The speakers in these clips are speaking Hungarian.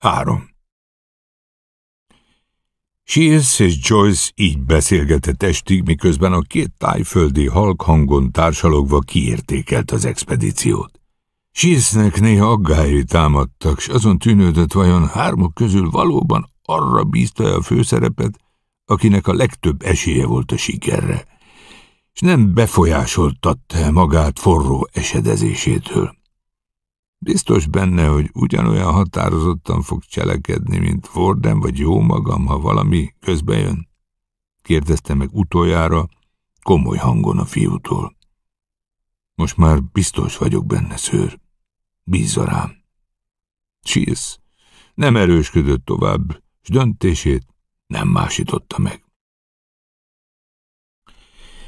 Három. Shears és Joyce így beszélgetett estig, miközben a két tájföldi halk hangon társalogva kiértékelt az expedíciót. Shearsnek néha aggályai támadtak, s azon tűnődött vajon hármuk közül valóban arra bízta a főszerepet, akinek a legtöbb esélye volt a sikerre, és nem befolyásoltatta magát forró esedezésétől. Biztos benne, hogy ugyanolyan határozottan fog cselekedni, mint Forden vagy jó magam, ha valami közbe jön? Kérdezte meg utoljára, komoly hangon a fiútól. Most már biztos vagyok benne, szőr. Bízza rám. Cheers. Nem erősködött tovább, s döntését nem másította meg.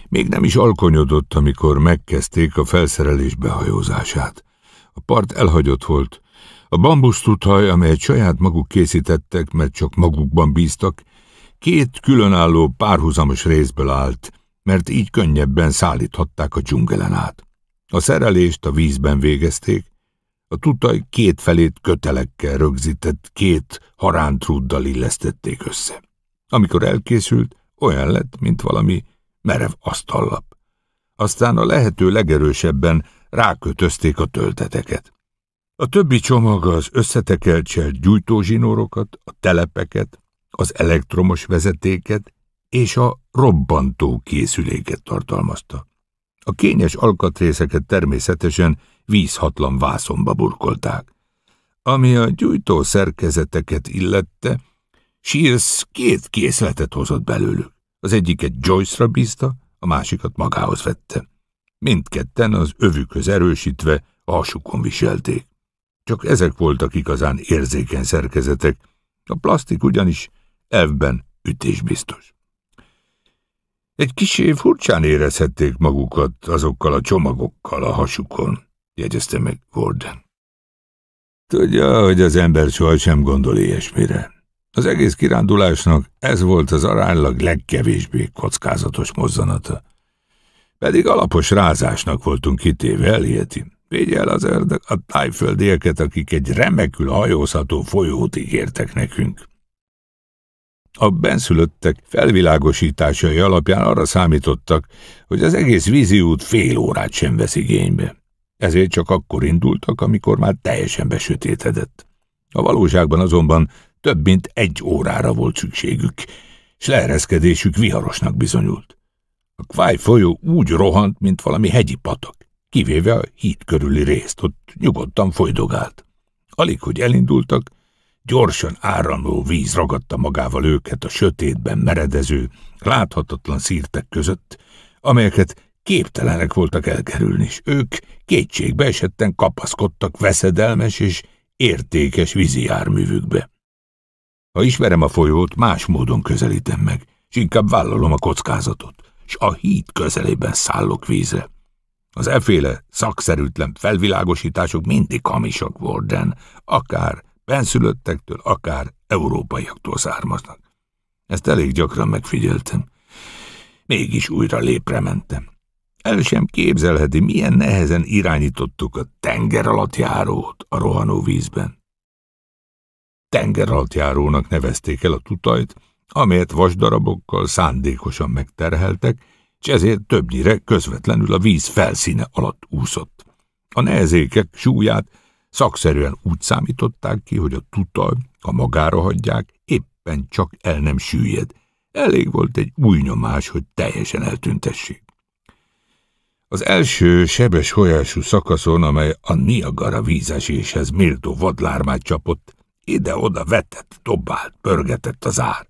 Még nem is alkonyodott, amikor megkezdték a felszerelés behajózását. A part elhagyott volt. A bambusztuthaj, amelyet saját maguk készítettek, mert csak magukban bíztak, két különálló párhuzamos részből állt, mert így könnyebben szállíthatták a dzsungelen át. A szerelést a vízben végezték, a tutaj két felét kötelekkel rögzített két harántruddal illesztették össze. Amikor elkészült, olyan lett, mint valami merev asztallap. Aztán a lehető legerősebben rákötözték a tölteteket. A többi csomag az összetekelcselt gyújtózsinórokat, a telepeket, az elektromos vezetéket és a robbantó készüléket tartalmazta. A kényes alkatrészeket természetesen vízhatlan vászonba burkolták. Ami a gyújtó szerkezeteket illette, Shears két készletet hozott belőlük. Az egyiket Joyce-ra bízta, a másikat magához vette. Mindketten az övükhöz erősítve hasukon viselték. Csak ezek voltak igazán érzékeny szerkezetek, a plastik ugyanis elvben ütésbiztos. Egy kisé furcsán érezhették magukat azokkal a csomagokkal a hasukon, jegyezte meg Gordon. Tudja, hogy az ember sohasem gondol ilyesmire. Az egész kirándulásnak ez volt az aránylag legkevésbé kockázatos mozzanata. Pedig alapos rázásnak voltunk kitéve, elhiheti. Védj el az ördög a tájföldieket, akik egy remekül hajózható folyót ígértek nekünk. A benszülöttek felvilágosításai alapján arra számítottak, hogy az egész víziút fél órát sem vesz igénybe. Ezért csak akkor indultak, amikor már teljesen besötétedett. A valóságban azonban több mint egy órára volt szükségük, s leereszkedésük viharosnak bizonyult. A Kváj folyó úgy rohant, mint valami hegyi patak, kivéve a híd körüli részt, ott nyugodtan folydogált. Alig, hogy elindultak, gyorsan áramló víz ragadta magával őket a sötétben meredező, láthatatlan szírtek között, amelyeket képtelenek voltak elkerülni, és ők kétségbe esetten kapaszkodtak veszedelmes és értékes vízi járművükbe. Ha ismerem a folyót, más módon közelítem meg, és inkább vállalom a kockázatot s a híd közelében szállok vízre. Az eféle szakszerűtlen felvilágosítások mindig hamisak, Warden, akár benszülöttektől, akár európaiaktól származnak. Ezt elég gyakran megfigyeltem. Mégis újra lépre mentem. El sem képzelheti, milyen nehezen irányítottuk a tenger alatt járót a rohanó vízben. Tenger alatt járónak nevezték el a tutajt, amelyet vasdarabokkal szándékosan megterheltek, és ezért többnyire közvetlenül a víz felszíne alatt úszott. A nehezékek súlyát szakszerűen úgy számították ki, hogy a tutaj, ha magára hagyják, éppen csak el nem süllyed. Elég volt egy új nyomás, hogy teljesen eltüntessék. Az első sebes folyású szakaszon, amely a Niagara vízeséshez méltó vadlármát csapott, ide-oda vetett, dobált, pörgetett az ár.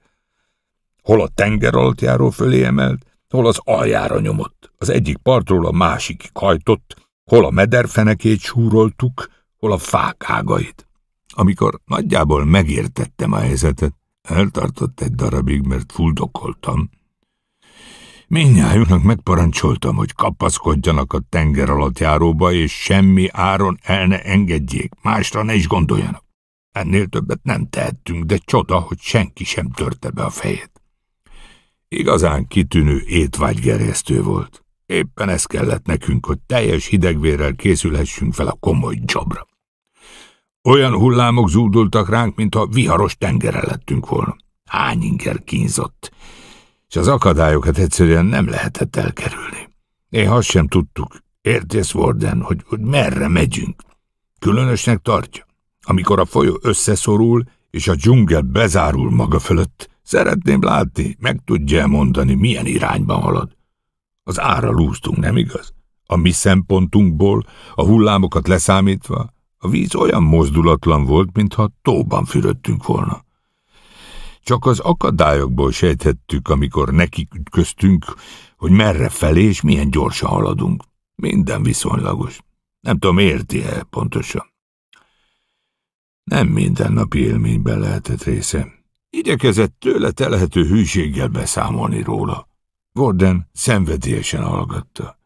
Hol a tenger alatt fölé emelt, hol az aljára nyomott. Az egyik partról a másikig hajtott, hol a mederfenekét súroltuk, hol a fák ágait. Amikor nagyjából megértettem a helyzetet, eltartott egy darabig, mert fuldokoltam. Mindnyájunknak megparancsoltam, hogy kapaszkodjanak a tenger alatt járóba, és semmi áron el ne engedjék, másra ne is gondoljanak. Ennél többet nem tehettünk, de csoda, hogy senki sem törte be a fejét. Igazán kitűnő étvágygerjesztő volt. Éppen ez kellett nekünk, hogy teljes hidegvérrel készülhessünk fel a komoly jobra. Olyan hullámok zúdultak ránk, mintha viharos tengere lettünk volna. Hány inger kínzott, és az akadályokat egyszerűen nem lehetett elkerülni. Én azt sem tudtuk, értész Warden, hogy, hogy merre megyünk. Különösnek tartja, amikor a folyó összeszorul, és a dzsungel bezárul maga fölött. Szeretném látni, meg tudja mondani, milyen irányban halad. Az ára lúztunk, nem igaz? A mi szempontunkból, a hullámokat leszámítva, a víz olyan mozdulatlan volt, mintha tóban fürödtünk volna. Csak az akadályokból sejthettük, amikor nekik ütköztünk, hogy merre felé és milyen gyorsan haladunk. Minden viszonylagos. Nem tudom, érti-e pontosan. Nem mindennapi élményben lehetett része. Igyekezett tőle telhető hűséggel beszámolni róla. Gordon szenvedélyesen hallgatta.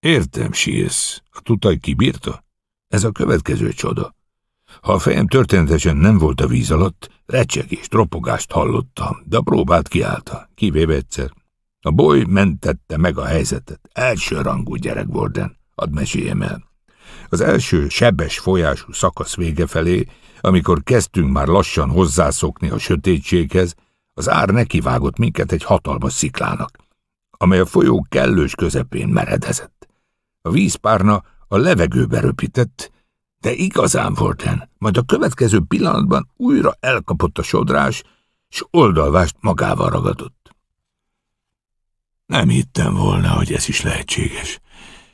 Értem, Sírsz, a tutaj kibírta? Ez a következő csoda. Ha a fejem történetesen nem volt a víz alatt, recsegést, tropogást hallottam, de a próbát kiállta, kivéve egyszer. A boly mentette meg a helyzetet. Első rangú gyerek Gordon, hadd meséljem el. Az első sebes folyású szakasz vége felé, amikor kezdtünk már lassan hozzászokni a sötétséghez, az ár nekivágott minket egy hatalmas sziklának, amely a folyó kellős közepén meredezett. A vízpárna a levegőbe röpített, de igazán volt en, majd a következő pillanatban újra elkapott a sodrás, és oldalvást magával ragadott. Nem hittem volna, hogy ez is lehetséges.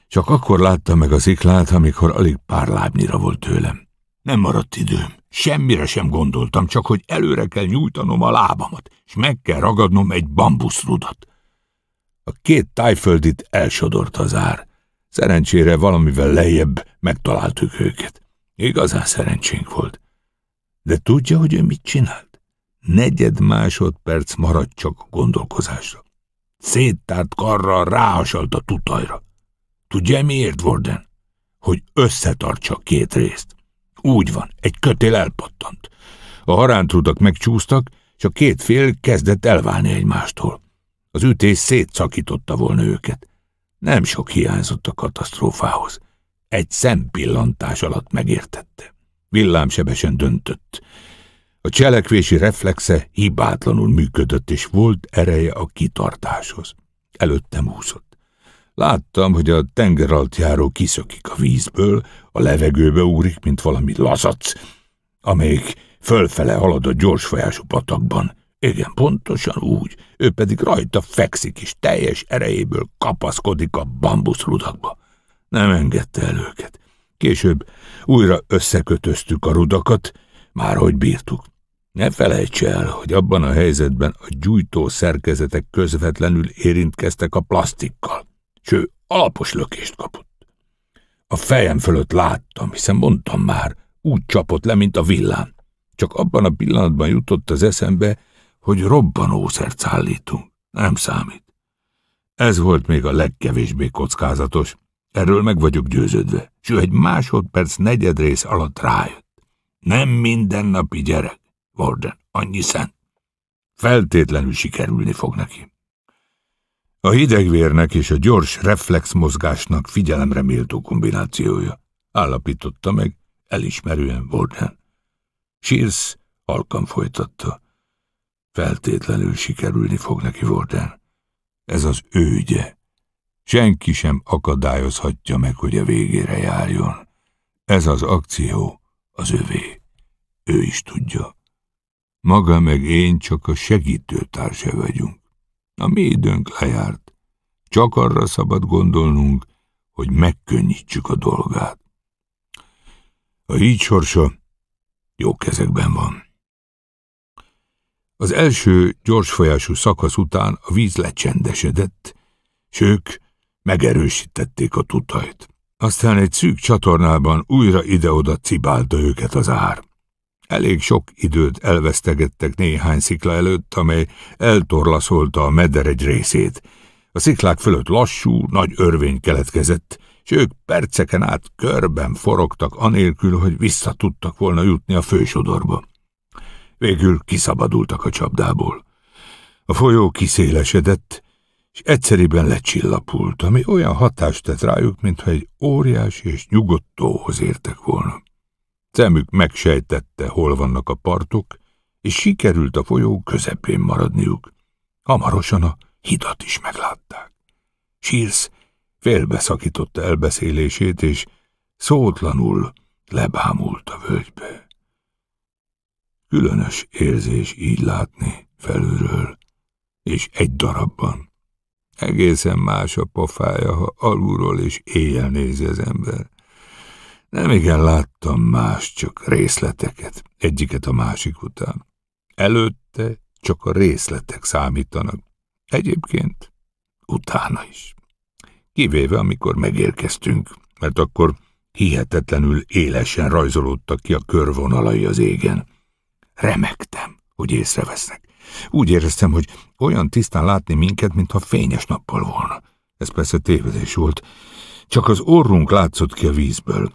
Csak akkor láttam meg az iklát, amikor alig pár lábnyira volt tőlem. Nem maradt időm. Semmire sem gondoltam, csak hogy előre kell nyújtanom a lábamat, és meg kell ragadnom egy bambuszrudat. A két tájföldit elsodort az ár. Szerencsére valamivel lejjebb megtaláltuk őket. Igazán szerencsénk volt. De tudja, hogy ő mit csinált? Negyed másodperc maradt csak a gondolkozásra. Széttárt karral ráhasalt a tutajra. Tudja miért, Warden? Hogy összetartsa két részt. Úgy van, egy kötél elpattant. A harántrudak megcsúsztak, és a két fél kezdett elválni egymástól. Az ütés szétszakította volna őket. Nem sok hiányzott a katasztrófához. Egy szempillantás alatt megértette. Villámsebesen döntött. A cselekvési reflexe hibátlanul működött, és volt ereje a kitartáshoz. Előttem úszott. Láttam, hogy a járó kiszökik a vízből, a levegőbe úrik, mint valami lazac, amelyik fölfele halad a gyors folyású patakban. Igen, pontosan úgy, ő pedig rajta fekszik, és teljes erejéből kapaszkodik a bambuszrudakba. Nem engedte el őket. Később újra összekötöztük a rudakat, már hogy bírtuk. Ne felejts el, hogy abban a helyzetben a gyújtó szerkezetek közvetlenül érintkeztek a plastikkal, s ő alapos lökést kapott. A fejem fölött láttam, hiszen mondtam már, úgy csapott le, mint a villám. Csak abban a pillanatban jutott az eszembe, hogy robbanószert szállítunk. Nem számít. Ez volt még a legkevésbé kockázatos. Erről meg vagyok győződve. S ő egy másodperc negyedrész alatt rájött. Nem mindennapi gyerek, Warden, annyi szent. Feltétlenül sikerülni fog neki. A hidegvérnek és a gyors reflexmozgásnak figyelemre méltó kombinációja, állapította meg elismerően Warden. Shears halkan folytatta. Feltétlenül sikerülni fog neki, Warden. Ez az ő ügye. Senki sem akadályozhatja meg, hogy a végére járjon. Ez az akció az övé. Ő is tudja. Maga meg én csak a segítőtársa vagyunk. A mi időnk lejárt. Csak arra szabad gondolnunk, hogy megkönnyítsük a dolgát. A így sorsa jó kezekben van. Az első gyorsfolyású szakasz után a víz lecsendesedett, s ők megerősítették a tutajt. Aztán egy szűk csatornában újra ide-oda cibálta őket az ár. Elég sok időt elvesztegettek néhány szikla előtt, amely eltorlaszolta a meder egy részét. A sziklák fölött lassú, nagy örvény keletkezett, és ők perceken át körben forogtak anélkül, hogy vissza tudtak volna jutni a fősodorba. Végül kiszabadultak a csapdából. A folyó kiszélesedett, és egyszerűen lecsillapult, ami olyan hatást tett rájuk, mintha egy óriás és nyugodt tóhoz értek volna. Szemük megsejtette, hol vannak a partok, és sikerült a folyó közepén maradniuk. Hamarosan a hidat is meglátták. Sírsz félbeszakította elbeszélését, és szótlanul lebámult a völgybe. Különös érzés így látni felülről, és egy darabban. Egészen más a pofája, ha alulról és éjjel nézi az ember. Nem igen láttam más, csak részleteket, egyiket a másik után. Előtte csak a részletek számítanak. Egyébként utána is. Kivéve, amikor megérkeztünk, mert akkor hihetetlenül élesen rajzolódtak ki a körvonalai az égen. Remektem, hogy észrevesznek. Úgy éreztem, hogy olyan tisztán látni minket, mintha fényes nappal volna. Ez persze tévedés volt. Csak az orrunk látszott ki a vízből.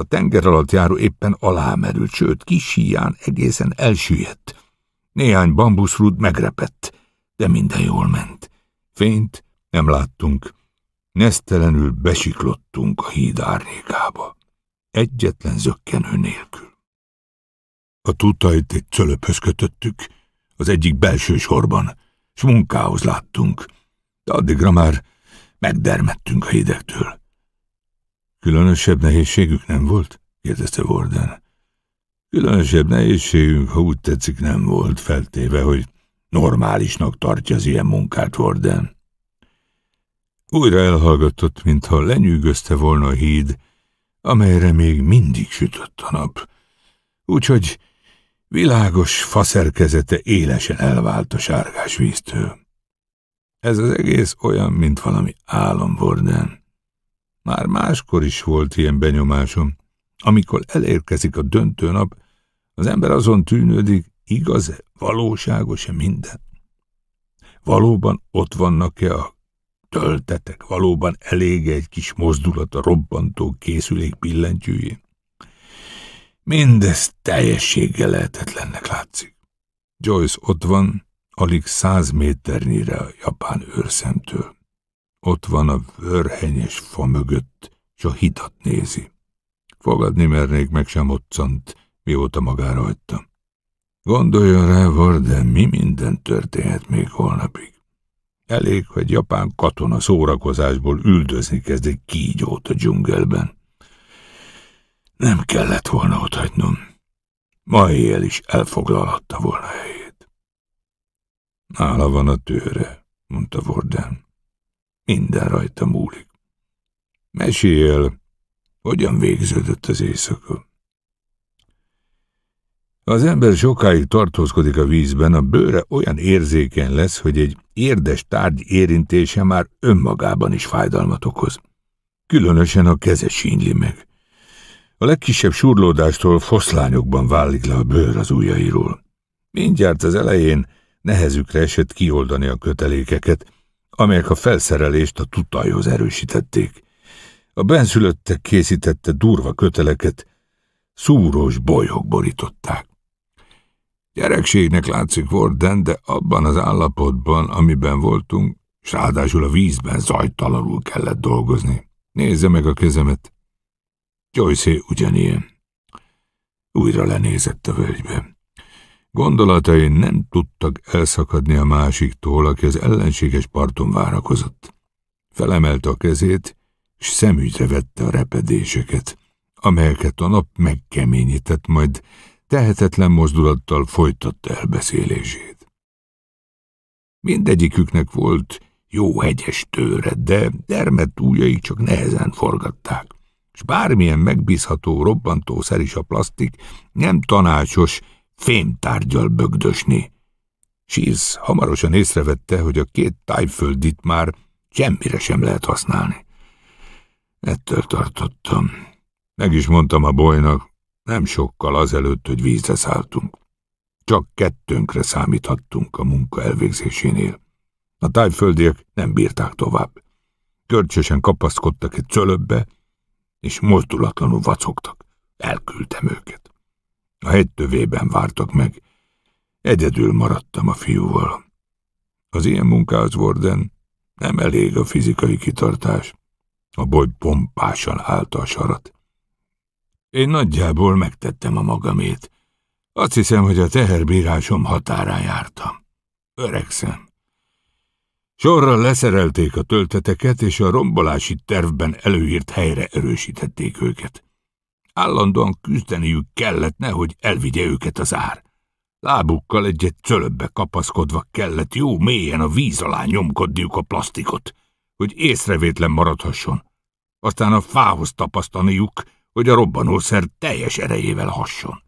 A tenger alatt járó éppen alámerült, sőt, kis híján egészen elsüllyedt. Néhány bambuszrúd megrepett, de minden jól ment. Fényt nem láttunk. Nesztelenül besiklottunk a híd árnyékába. Egyetlen zökkenő nélkül. A tutajt egy cölöphöz kötöttük, az egyik belső sorban, s munkához láttunk, de addigra már megdermettünk a hidegtől. Különösebb nehézségük nem volt? kérdezte Warden. Különösebb nehézségünk, ha úgy tetszik, nem volt, feltéve, hogy normálisnak tartja az ilyen munkát, Warden. Újra elhallgatott, mintha lenyűgözte volna a híd, amelyre még mindig sütött a nap. Úgyhogy világos faszerkezete élesen elvált a sárgás víztől. Ez az egész olyan, mint valami álom, Warden. Már máskor is volt ilyen benyomásom. Amikor elérkezik a döntő nap, az ember azon tűnődik, igaz-e, valóságos-e minden? Valóban ott vannak-e a töltetek, valóban elég egy kis mozdulat a robbantó készülék billentyűjén? Mindez teljességgel lehetetlennek látszik. Joyce ott van, alig száz méternyire a japán őrszemtől. Ott van a vörhenyes fa mögött, s a hidat nézi. Fogadni mernék meg sem moccant, mióta magára hagytam. Gondoljon rá, Varden, mi minden történhet még holnapig. Elég, hogy japán katona szórakozásból üldözni kezd egy kígyót a dzsungelben. Nem kellett volna otthagynom. Ma éjjel is elfoglalhatta volna helyét. Nála van a tőre, mondta Vorden. Minden rajta múlik. Mesél, hogyan végződött az éjszaka? az ember sokáig tartózkodik a vízben, a bőre olyan érzékeny lesz, hogy egy érdes tárgy érintése már önmagában is fájdalmat okoz. Különösen a keze sínyli meg. A legkisebb surlódástól foszlányokban válik le a bőr az ujjairól. Mindjárt az elején nehezükre esett kioldani a kötelékeket, amelyek a felszerelést a tutajhoz erősítették. A benszülöttek készítette durva köteleket, szúrós bolyok borították. Gyerekségnek látszik Warden, de abban az állapotban, amiben voltunk, s ráadásul a vízben zajtalanul kellett dolgozni. Nézze meg a kezemet. Joyce ugyanilyen. Újra lenézett a völgybe. Gondolatai nem tudtak elszakadni a másiktól, aki az ellenséges parton várakozott. Felemelte a kezét, és szemügyre vette a repedéseket, amelyeket a nap megkeményített, majd tehetetlen mozdulattal folytatta elbeszélését. Mindegyiküknek volt jó hegyes tőre, de dermet ujjai csak nehezen forgatták, és bármilyen megbízható robbantószer is a plastik nem tanácsos fémtárgyal bögdösni. Shears hamarosan észrevette, hogy a két tájföldit már semmire sem lehet használni. Ettől tartottam. Meg is mondtam a bolynak, nem sokkal azelőtt, hogy vízre szálltunk. Csak kettőnkre számíthattunk a munka elvégzésénél. A tájföldiek nem bírták tovább. Körcsösen kapaszkodtak egy cölöbbe, és mozdulatlanul vacogtak. Elküldtem őket. A hegy tövében vártak meg. Egyedül maradtam a fiúval. Az ilyen munkához, Warden, nem elég a fizikai kitartás. A boly pompásan állta a sarat. Én nagyjából megtettem a magamét. Azt hiszem, hogy a teherbírásom határán jártam. Öregszem. Sorra leszerelték a tölteteket, és a rombolási tervben előírt helyre erősítették őket. Állandóan küzdeniük kellett, nehogy elvigye őket az ár. Lábukkal egyet cölöbbe kapaszkodva kellett jó mélyen a víz alá nyomkodniuk a plastikot, hogy észrevétlen maradhasson. Aztán a fához tapasztaniuk, hogy a robbanószer teljes erejével hasson.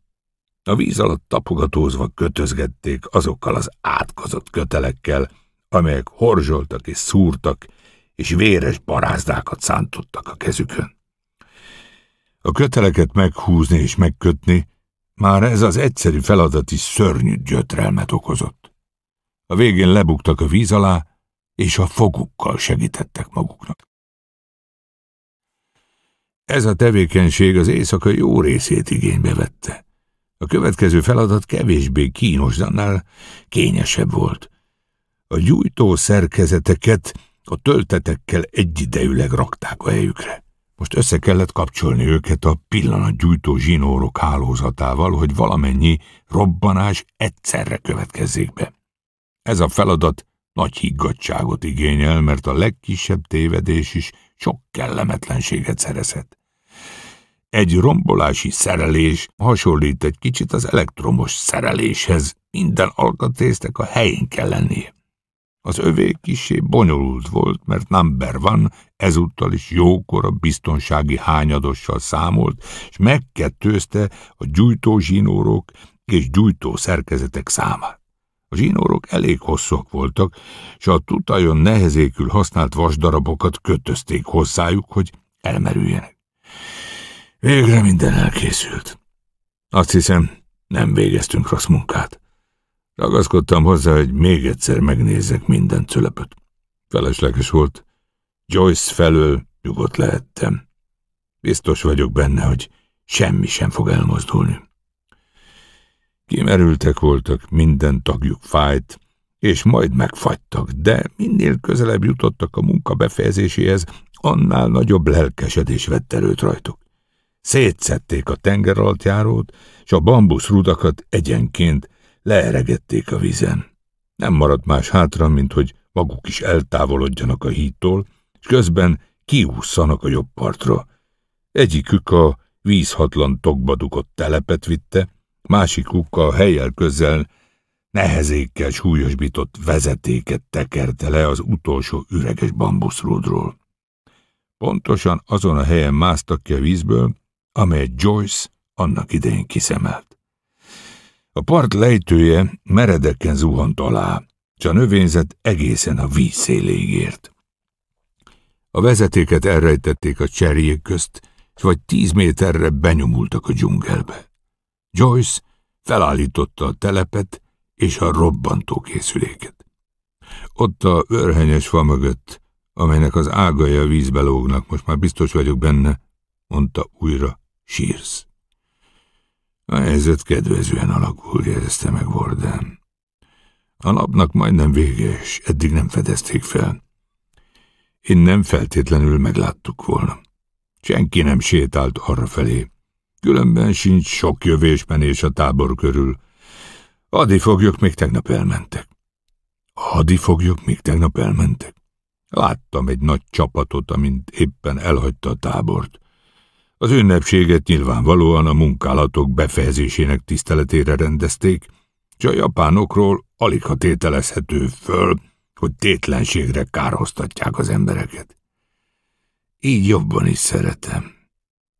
A víz alatt tapogatózva kötözgették azokkal az átkozott kötelekkel, amelyek horzsoltak és szúrtak, és véres barázdákat szántottak a kezükön. A köteleket meghúzni és megkötni, már ez az egyszerű feladat is szörnyű gyötrelmet okozott. A végén lebuktak a víz alá, és a fogukkal segítettek maguknak. Ez a tevékenység az éjszaka jó részét igénybe vette. A következő feladat kevésbé kínos, annál kényesebb volt. A gyújtó szerkezeteket a töltetekkel egyidejűleg rakták a helyükre. Most össze kellett kapcsolni őket a pillanatgyújtó zsinórok hálózatával, hogy valamennyi robbanás egyszerre következzék be. Ez a feladat nagy higgadságot igényel, mert a legkisebb tévedés is sok kellemetlenséget szerezhet. Egy rombolási szerelés hasonlít egy kicsit az elektromos szereléshez, minden alkatrésznek a helyén kell lennie. Az övé kisé bonyolult volt, mert number van ezúttal is jókora biztonsági hányadossal számolt, és megkettőzte a gyújtó zsinórok és gyújtó szerkezetek számát. A zsinórok elég hosszúak voltak, és a tutajon nehezékül használt vasdarabokat kötözték hozzájuk, hogy elmerüljenek. Végre minden elkészült. Azt hiszem, nem végeztünk rossz munkát. Ragaszkodtam hozzá, hogy még egyszer megnézzek minden cölepöt. Felesleges volt. Joyce felől nyugodt lehettem. Biztos vagyok benne, hogy semmi sem fog elmozdulni. Kimerültek voltak, minden tagjuk fájt, és majd megfagytak, de minél közelebb jutottak a munka befejezéséhez, annál nagyobb lelkesedés vett erőt rajtuk. Szétszették a tengeralattjárót, és a bambuszrudakat egyenként leeregették a vízen. Nem maradt más hátra, mint hogy maguk is eltávolodjanak a hídtól, és közben kiúszanak a jobb partra. Egyikük a vízhatlan tokba dugott telepet vitte, másikuk a helyel közel nehezékkel súlyosbított vezetéket tekerte le az utolsó üreges bambuszródról. Pontosan azon a helyen másztak ki a vízből, amelyet Joyce annak idején kiszemelt. A part lejtője meredeken zuhant alá, és a növényzet egészen a víz széléig ért. A vezetéket elrejtették a cserjék közt, és vagy tíz méterre benyomultak a dzsungelbe. Joyce felállította a telepet és a robbantó készüléket. Ott a örhenyes fa mögött, amelynek az ágai a vízbe lógnak, most már biztos vagyok benne, mondta újra Shears. A helyzet kedvezően alakul, jegyezte meg Warden. A napnak majdnem vége, és eddig nem fedezték fel. Én nem feltétlenül megláttuk volna. Senki nem sétált arra felé. Különben sincs sok jövésmenés a tábor körül. Hadifoglyok még tegnap elmentek. A hadifoglyok még tegnap elmentek. Láttam egy nagy csapatot, amint éppen elhagyta a tábort. Az ünnepséget nyilvánvalóan a munkálatok befejezésének tiszteletére rendezték, és a japánokról alig ha tételezhető föl, hogy tétlenségre kárhoztatják az embereket. Így jobban is szeretem.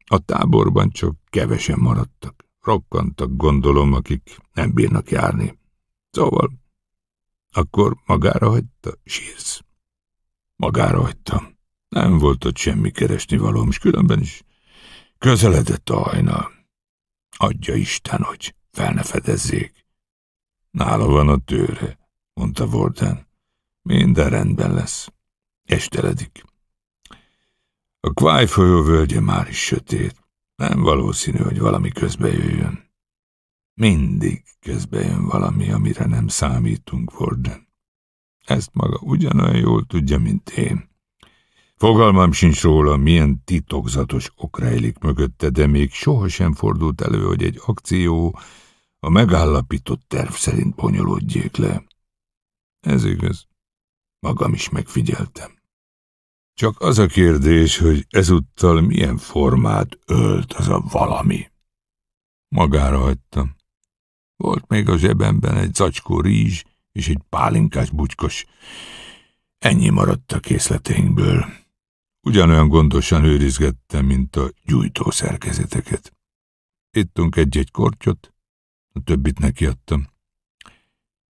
A táborban csak kevesen maradtak. Rokkantak, gondolom, akik nem bírnak járni. Szóval, akkor magára hagyta, sírsz. Magára hagytam. Nem volt ott semmi keresni valóm, és különben is Közeledett a hajnal. Adja Isten, hogy fel ne fedezzék. Nála van a tőre, mondta Warden. Minden rendben lesz. Esteledik. A Kváj folyó völgye már is sötét. Nem valószínű, hogy valami közbe jöjjön. Mindig közbe jön valami, amire nem számítunk, Warden. Ezt maga ugyanolyan jól tudja, mint én. Fogalmam sincs róla, milyen titokzatos ok rejlik mögötte, de még sohasem fordult elő, hogy egy akció a megállapított terv szerint bonyolódjék le. Ez igaz. Magam is megfigyeltem. Csak az a kérdés, hogy ezúttal milyen formát ölt az a valami. Magára hagytam. Volt még a zsebemben egy zacskó rizs és egy pálinkás bugykos. Ennyi maradt a készleteinkből. Ugyanolyan gondosan őrizgettem, mint a gyújtó szerkezeteket. Ittunk egy-egy kortyot, a többit nekiadtam.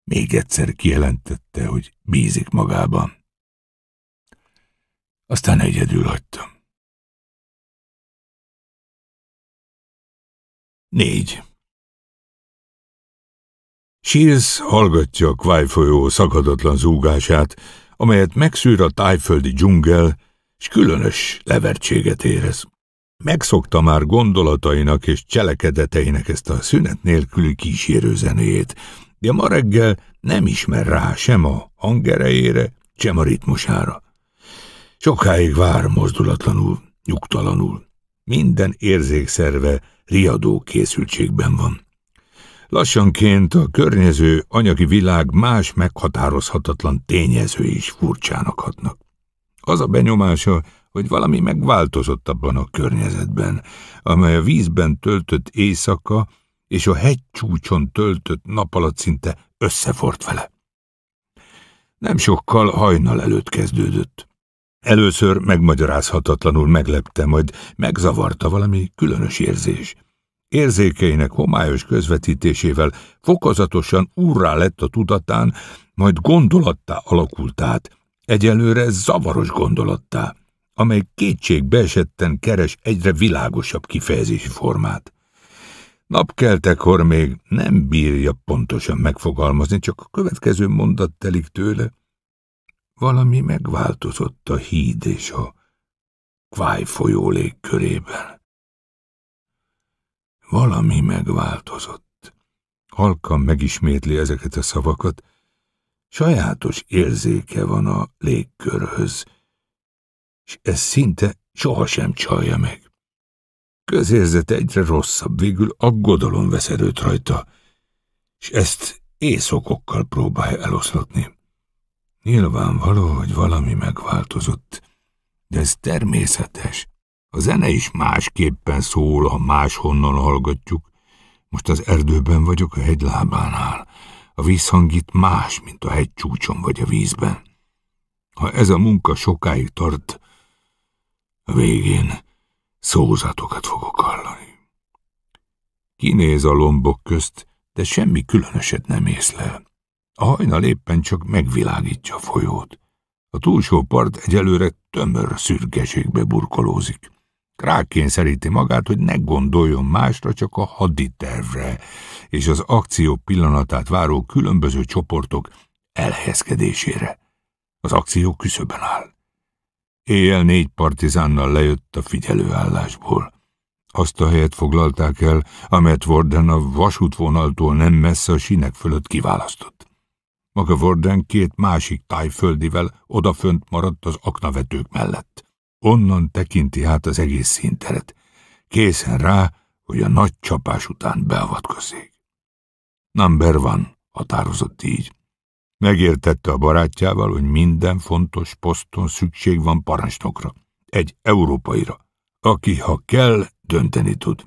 Még egyszer kijelentette, hogy bízik magában. Aztán egyedül hagytam. Négy. Shields hallgatja a Kwai folyó szakadatlan zúgását, amelyet megszűr a tájföldi dzsungel, és különös levertséget érez. Megszokta már gondolatainak és cselekedeteinek ezt a szünet nélküli kísérő zenéjét, de ma reggel nem ismer rá sem a hangerejére, sem a ritmusára. Sokáig vár mozdulatlanul, nyugtalanul. Minden érzékszerve riadó készültségben van. Lassanként a környező anyagi világ más meghatározhatatlan tényező is furcsának hatnak. Az a benyomása, hogy valami megváltozott abban a környezetben, amely a vízben töltött éjszaka és a hegycsúcson töltött nap alatt szinte összefort vele. Nem sokkal hajnal előtt kezdődött. Először megmagyarázhatatlanul meglepte, majd megzavarta valami különös érzés. Érzékeinek homályos közvetítésével fokozatosan úrrá lett a tudatán, majd gondolattá alakult át, egyelőre zavaros gondolattá, amely kétségbe esetten keres egyre világosabb kifejezési formát. Napkeltekor még nem bírja pontosan megfogalmazni, csak a következő mondat telik tőle. Valami megváltozott a híd és a kváj folyó légkörében. Valami megváltozott. Halkan megismétli ezeket a szavakat. Sajátos érzéke van a légkörhöz, és ez szinte sohasem csalja meg. Közérzete egyre rosszabb, végül aggodalom vesz erőt rajta, és ezt éjszokokkal próbálja eloszlatni. Nyilvánvaló, hogy valami megváltozott, de ez természetes. A zene is másképpen szól, ha máshonnan hallgatjuk. Most az erdőben vagyok a hegylábánál. A vízhang itt más, mint a hegy csúcson vagy a vízben. Ha ez a munka sokáig tart, a végén szózatokat fogok hallani. Kinéz a lombok közt, de semmi különöset nem észlel. A hajnal éppen csak megvilágítja a folyót. A túlsó part egyelőre tömör szürkeségbe burkolózik. Rákényszeríti magát, hogy ne gondoljon másra, csak a haditervre, és az akció pillanatát váró különböző csoportok elhelyezkedésére. Az akció küszöben áll. Éjjel négy partizánnal lejött a figyelőállásból. Azt a helyet foglalták el, amelyet Warden a vasútvonaltól nem messze a sinek fölött kiválasztott. Maga Warden két másik tájföldivel odafönt maradt az aknavetők mellett. Onnan tekinti át az egész színteret, készen rá, hogy a nagy csapás után beavatkozzék. Number van, határozott így. Megértette a barátjával, hogy minden fontos poszton szükség van parancsnokra, egy európaira, aki, ha kell, dönteni tud.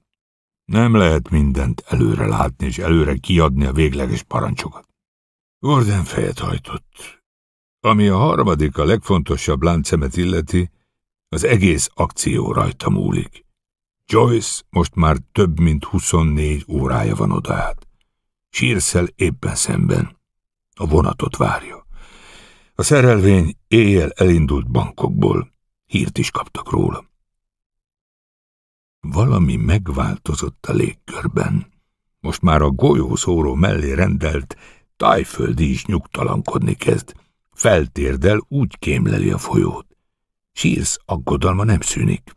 Nem lehet mindent előre látni és előre kiadni a végleges parancsokat. Gordon fejet hajtott. Ami a harmadik, a legfontosabb láncemet illeti, az egész akció rajta múlik. Joyce most már több mint 24 órája van odaát. Sírszel éppen szemben. A vonatot várja. A szerelvény éjjel elindult bankokból. Hírt is kaptak róla. Valami megváltozott a légkörben. Most már a golyószóró mellé rendelt tájföldi is nyugtalankodni kezd. Feltérdel, úgy kémleli a folyót. Sírsz aggodalma nem szűnik.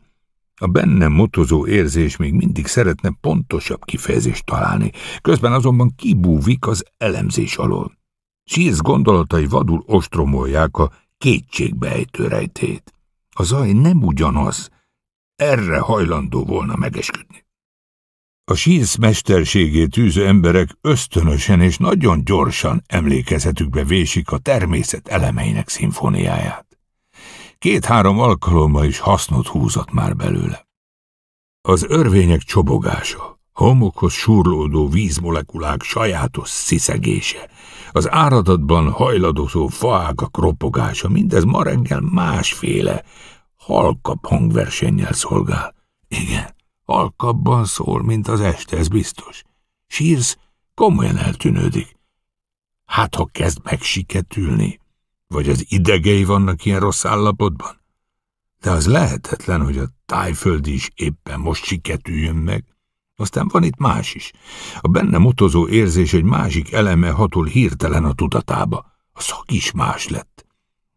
A bennem motozó érzés még mindig szeretne pontosabb kifejezést találni, közben azonban kibúvik az elemzés alól. Sírsz gondolatai vadul ostromolják a kétségbejtő rejtét. A zaj nem ugyanaz. Erre hajlandó volna megesküdni. A sísz mesterségét űző emberek ösztönösen és nagyon gyorsan emlékezetükbe vésik a természet elemeinek szimfóniáját. Két-három alkalommal is hasznot húzott már belőle. Az örvények csobogása, homokhoz surlódó vízmolekulák sajátos sziszegése, az áradatban hajladozó faágak ropogása, mindez ma reggel másféle, halkabb hangversennyel szolgál. Igen, halkabban szól, mint az este, ez biztos. Sírsz komolyan eltűnődik. Hát, ha kezd megsiketülni, vagy az idegei vannak ilyen rossz állapotban? De az lehetetlen, hogy a tájföld is éppen most siketüljön meg. Aztán van itt más is. A benne motozó érzés egy másik eleme hatol hirtelen a tudatába. A szak is más lett.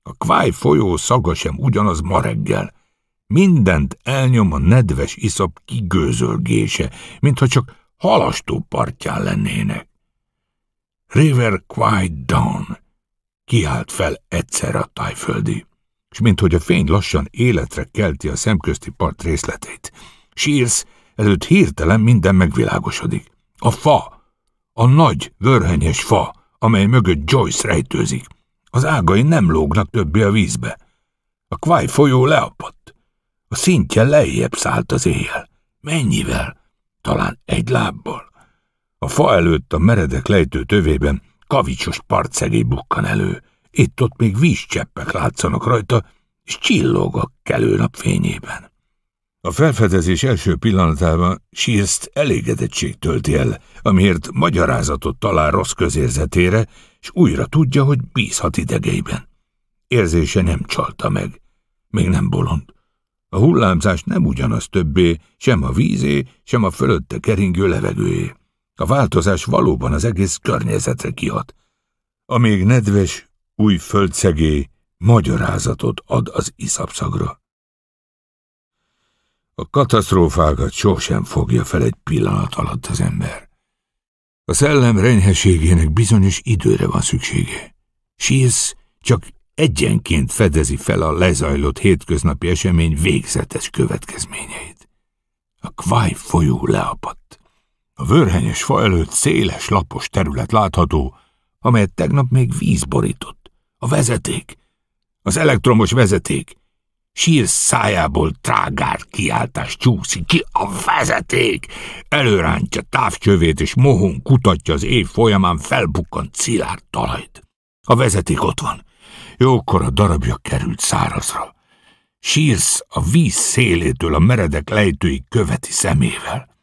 A kváj folyó szaga sem ugyanaz ma reggel. Mindent elnyom a nedves iszap kigőzölgése, mintha csak halastó partján lennének. River Quiet Down kiált fel egyszer a tájföldi, és minthogy a fény lassan életre kelti a szemközti part részletét. Sírsz, előtt hirtelen minden megvilágosodik. A fa, a nagy, vörhenyes fa, amely mögött Joyce rejtőzik. Az ágai nem lógnak többé a vízbe. A Kwai folyó leapadt. A szintje lejjebb szállt az éjjel. Mennyivel? Talán egy lábbal. A fa előtt a meredek lejtő tövében kavicsos partszegély bukkan elő. Itt-ott még vízcseppek látszanak rajta, és csillog a kelő napfényében. A felfedezés első pillanatában Sírzt elégedettség tölti el, amiért magyarázatot talál rossz közérzetére, és újra tudja, hogy bízhat idegeiben. Érzése nem csalta meg. Még nem bolond. A hullámzás nem ugyanaz többé, sem a vízé, sem a fölötte keringő levegőé. A változás valóban az egész környezetre kihat. A még nedves, új földszegély magyarázatot ad az iszapszagra. A katasztrófákat sosem fogja fel egy pillanat alatt az ember. A szellem renyheségének bizonyos időre van szüksége. Sísz csak egyenként fedezi fel a lezajlott hétköznapi esemény végzetes következményeit. A Kvaj folyó leapadt. A vörhenyes fa előtt széles, lapos terület látható, amelyet tegnap még víz borított. A vezeték, az elektromos vezeték, Sír szájából trágár kiáltás csúszik ki a vezeték. Előrántja távcsövét, és mohon kutatja az év folyamán felbukkant szilárd talajt. A vezeték ott van. Jókor a darabja került szárazra. Sírsz a víz szélétől a meredek lejtőig követi szemével.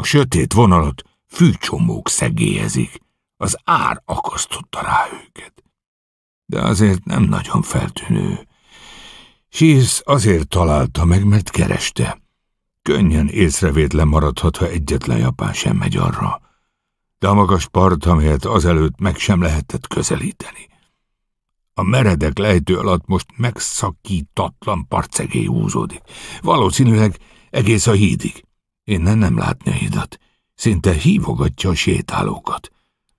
A sötét vonalat fűcsomók szegélyezik, az ár akasztotta rá őket. De azért nem nagyon feltűnő. Shiz azért találta meg, mert kereste. Könnyen észrevétlen maradhat, ha egyetlen japán sem megy arra. De a magas part, amelyet azelőtt meg sem lehetett közelíteni. A meredek lejtő alatt most megszakítatlan partszegély húzódik. Valószínűleg egész a hídig. Innen nem látni hidat. Szinte hívogatja a sétálókat.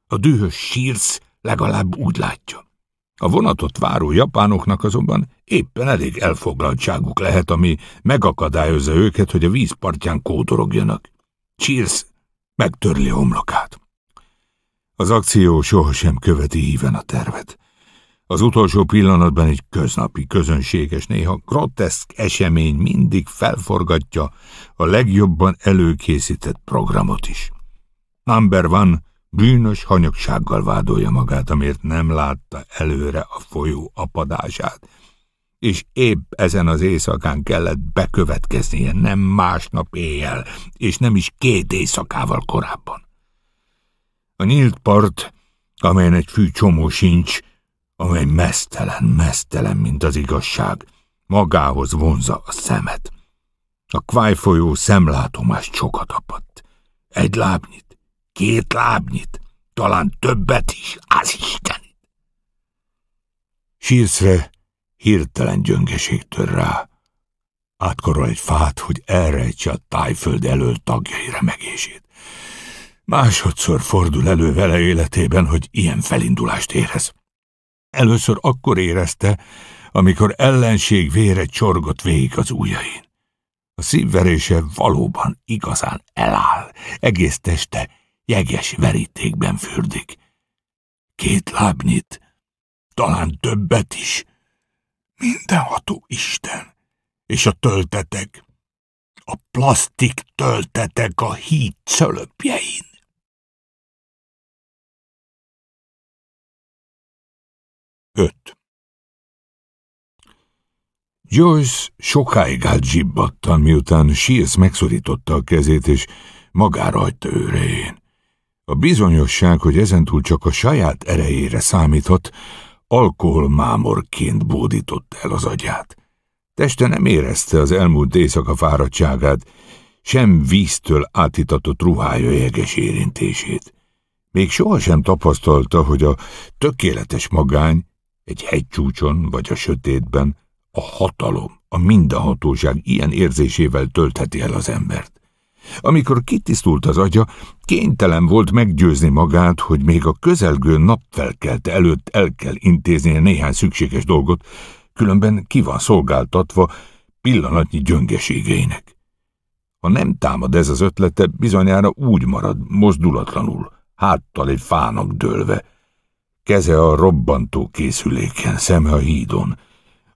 A dühös sírsz legalább úgy látja. A vonatot váró japánoknak azonban éppen elég elfoglaltságuk lehet, ami megakadályozza őket, hogy a vízpartján kódorogjanak. Cheers megtörli homlokát. Az akció sohasem követi híven a tervet. Az utolsó pillanatban egy köznapi, közönséges, néha groteszk esemény mindig felforgatja a legjobban előkészített programot is. Number one Bűnös hanyagsággal vádolja magát, amért nem látta előre a folyó apadását, és épp ezen az éjszakán kellett bekövetkeznie, nem másnap éjjel, és nem is két éjszakával korábban. A nyílt part, amelyen egy fű csomó sincs, amely mesztelen, mesztelen, mint az igazság, magához vonza a szemet. A kváj folyó szemlátomás csokat apadt. Egy lábnyit, két lábnyit, talán többet is, az Istenit. Sírszre hirtelen gyöngeség tör rá. Átkorol egy fát, hogy elrejtse a tájföld elől tagjai remegését. Másodszor fordul elő vele életében, hogy ilyen felindulást érez. Először akkor érezte, amikor ellenség vére csorgott végig az ujjain. A szívverése valóban igazán eláll, egész teste jeges verítékben fürdik. Két lábnyit, talán többet is. Mindenható Isten, és a töltetek, a plastik töltetek a híd szölöpjein. Öt. Joyce sokáig állt zsibbadtan, miután Shears megszorította a kezét, és magára hagyta őrején. A bizonyosság, hogy ezentúl csak a saját erejére számíthat, alkoholmámorként bódította el az agyát. Teste nem érezte az elmúlt éjszaka fáradtságát, sem víztől átitatott ruhája jeges érintését. Még sohasem tapasztalta, hogy a tökéletes magány egy hegycsúcson vagy a sötétben a hatalom, a mindenhatóság ilyen érzésével töltheti el az embert. Amikor kitisztult az agya, kénytelen volt meggyőzni magát, hogy még a közelgő napfelkelte előtt el kell intéznie néhány szükséges dolgot, különben ki van szolgáltatva pillanatnyi gyöngeségeinek. Ha nem támad ez az ötlete, bizonyára úgy marad, mozdulatlanul, háttal egy fának dőlve, keze a robbantó készüléken, szeme a hídon,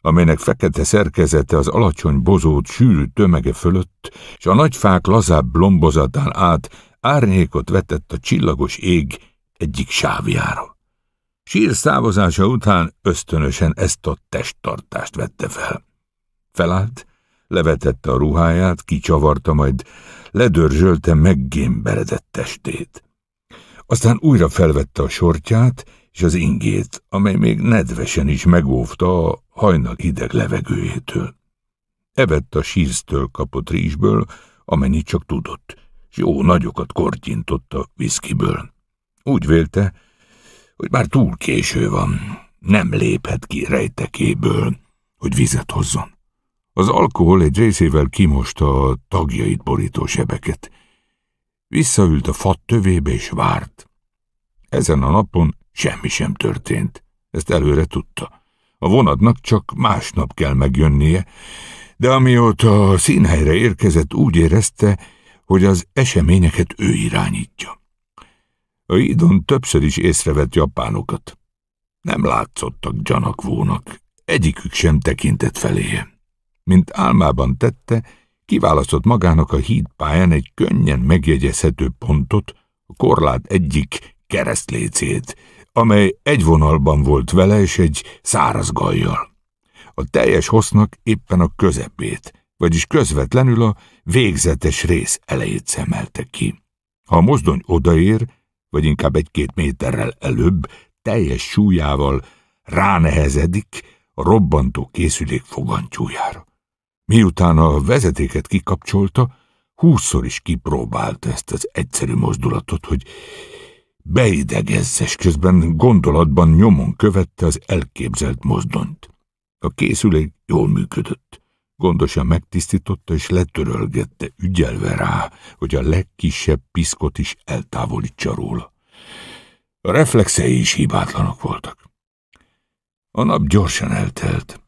amelynek fekete szerkezete az alacsony bozót sűrű tömege fölött, és a nagy fák lazább lombozatán át árnyékot vetett a csillagos ég egyik sávjára. Sír szávozása után ösztönösen ezt a testtartást vette fel. Felállt, levetette a ruháját, kicsavarta, majd ledörzsölte meggémberedett testét. Aztán újra felvette a sortját és az ingét, amely még nedvesen is megóvta a hajnal hideg levegőjétől. Evett a síztől kapott rizsből, amennyit csak tudott, és jó nagyokat kortyintott a viszkiből. Úgy vélte, hogy már túl késő van, nem léphet ki rejtekéből, hogy vizet hozzon. Az alkohol egy részével kimosta a tagjait borító sebeket. Visszaült a fat tövébe és várt. Ezen a napon semmi sem történt. Ezt előre tudta. A vonatnak csak másnap kell megjönnie, de amióta a színhelyre érkezett, úgy érezte, hogy az eseményeket ő irányítja. A idon többször is észrevett japánokat. Nem látszottak gyanakvónak, egyikük sem tekintett feléje. Mint álmában tette, kiválasztott magának a hídpályán egy könnyen megjegyezhető pontot, a korlát egyik keresztlécét, amely egy vonalban volt vele és egy száraz gajjal. A teljes hossznak éppen a közepét, vagyis közvetlenül a végzetes rész elejét szemelte ki. Ha a mozdony odaér, vagy inkább egy-két méterrel előbb, teljes súlyával ránehezedik a robbantó készülék fogantyújára. Miután a vezetéket kikapcsolta, húszszor is kipróbálta ezt az egyszerű mozdulatot, hogy beidegezzes, közben gondolatban nyomon követte az elképzelt mozdonyt. A készülék jól működött. Gondosan megtisztította és letörölgette, ügyelve rá, hogy a legkisebb piszkot is eltávolítsa róla. A reflexei is hibátlanok voltak. A nap gyorsan eltelt.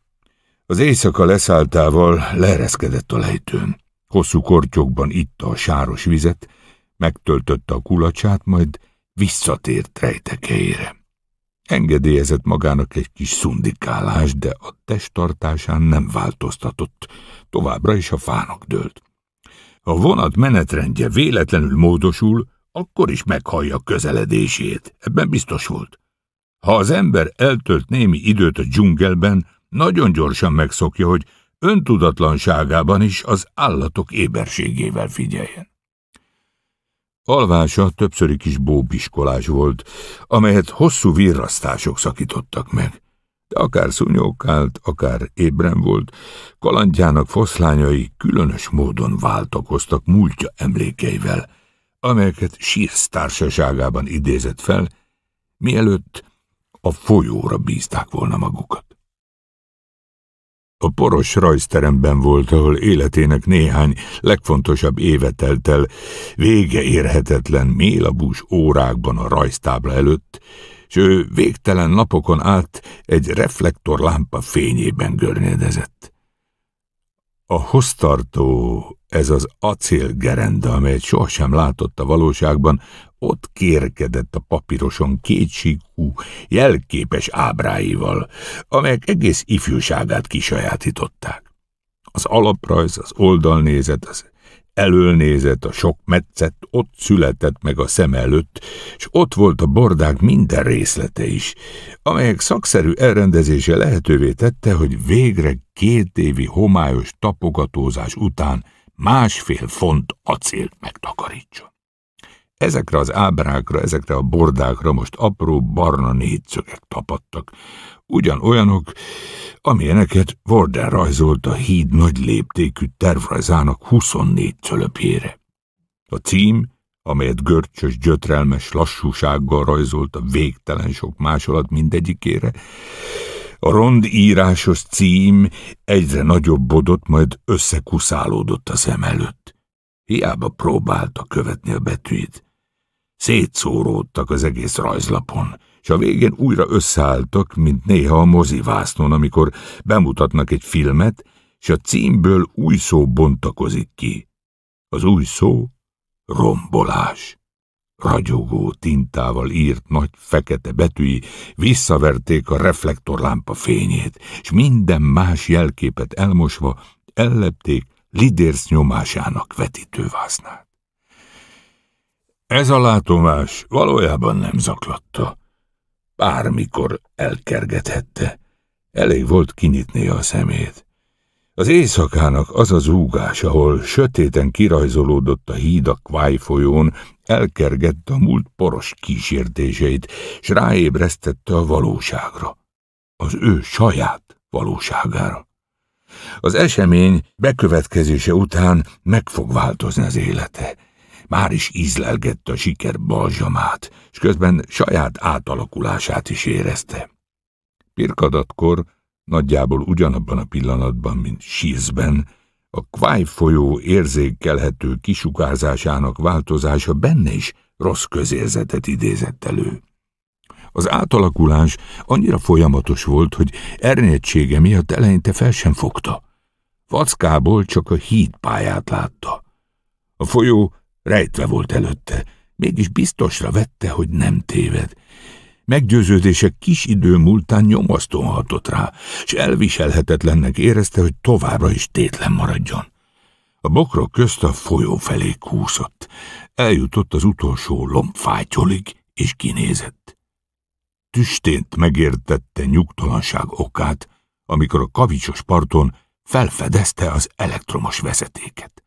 Az éjszaka leszálltával leereszkedett a lejtőn. Hosszú kortyokban itta a sáros vizet, megtöltötte a kulacsát, majd visszatért rejtekeire. Engedélyezett magának egy kis szundikálás, de a testtartásán nem változtatott, továbbra is a fának dőlt. Ha a vonat menetrendje véletlenül módosul, akkor is meghallja közeledését, ebben biztos volt. Ha az ember eltölt némi időt a dzsungelben, nagyon gyorsan megszokja, hogy öntudatlanságában is az állatok éberségével figyeljen. Alvása többszöri kis bóbiskolás volt, amelyet hosszú virrasztások szakítottak meg. De akár szúnyókált, akár ébren volt, kalandjának foszlányai különös módon váltakoztak múltja emlékeivel, amelyeket Sírsz társaságában idézett fel, mielőtt a folyóra bízták volna magukat. A poros rajzteremben volt, ahol életének néhány legfontosabb éve telt el, vége érhetetlen mélabús órákban a rajztábla előtt, s ő végtelen napokon át egy reflektorlámpa fényében görnyedezett. A hoztartó, ez az acélgerenda, amelyet sohasem látott a valóságban, ott kérkedett a papíroson kétsíkú, jelképes ábráival, amelyek egész ifjúságát kisajátították. Az alaprajz, az oldalnézet, az elölnézett, a sok metszet ott született meg a szem előtt, és ott volt a bordák minden részlete is, amelyek szakszerű elrendezése lehetővé tette, hogy végre két évi homályos tapogatózás után másfél font acélt megtakarítson. Ezekre az ábrákra, ezekre a bordákra most apró barna négyszögek tapadtak, ugyanolyanok, amilyeneket Warden rajzolt a híd nagy léptékű tervrajzának 24 cölöpjére. A cím, amelyet görcsös, gyötrelmes lassúsággal rajzolt a végtelen sok másolat mindegyikére, a rond írásos cím egyre nagyobbodott, majd összekuszálódott a szem előtt. Hiába próbálta követni a betűit. Szétszóródtak az egész rajzlapon, és a végén újra összeálltak, mint néha a mozivásznon, amikor bemutatnak egy filmet, és a címből új szó bontakozik ki. Az új szó rombolás. Ragyogó tintával írt nagy fekete betűi visszaverték a reflektorlámpa fényét, és minden más jelképet elmosva ellepték Lidérsz nyomásának vetítővásznát. Ez a látomás valójában nem zaklatta bármikor elkergethette. Elég volt kinyitni a szemét. Az éjszakának az az úgás, ahol sötéten kirajzolódott a híd a Kváj folyón, elkergette a múlt poros kísértéseit, s ráébresztette a valóságra. Az ő saját valóságára. Az esemény bekövetkezése után meg fog változni az élete már is ízlelgette a siker balzsamát, és közben saját átalakulását is érezte. Pirkadatkor, nagyjából ugyanabban a pillanatban, mint Sízben, a Kváj folyó érzékelhető kisugárzásának változása benne is rossz közérzetet idézett elő. Az átalakulás annyira folyamatos volt, hogy ernyedsége miatt eleinte fel sem fogta. Vackából csak a hídpályát látta. A folyó Rejtve volt előtte, mégis biztosra vette, hogy nem téved. Meggyőződése kis idő múltán nyomasztóan hatott rá, és elviselhetetlennek érezte, hogy továbbra is tétlen maradjon. A bokrok közt a folyó felé kúszott. Eljutott az utolsó lombfátyolig, és kinézett. Tüstént megértette nyugtalanság okát, amikor a kavicsos parton felfedezte az elektromos vezetéket.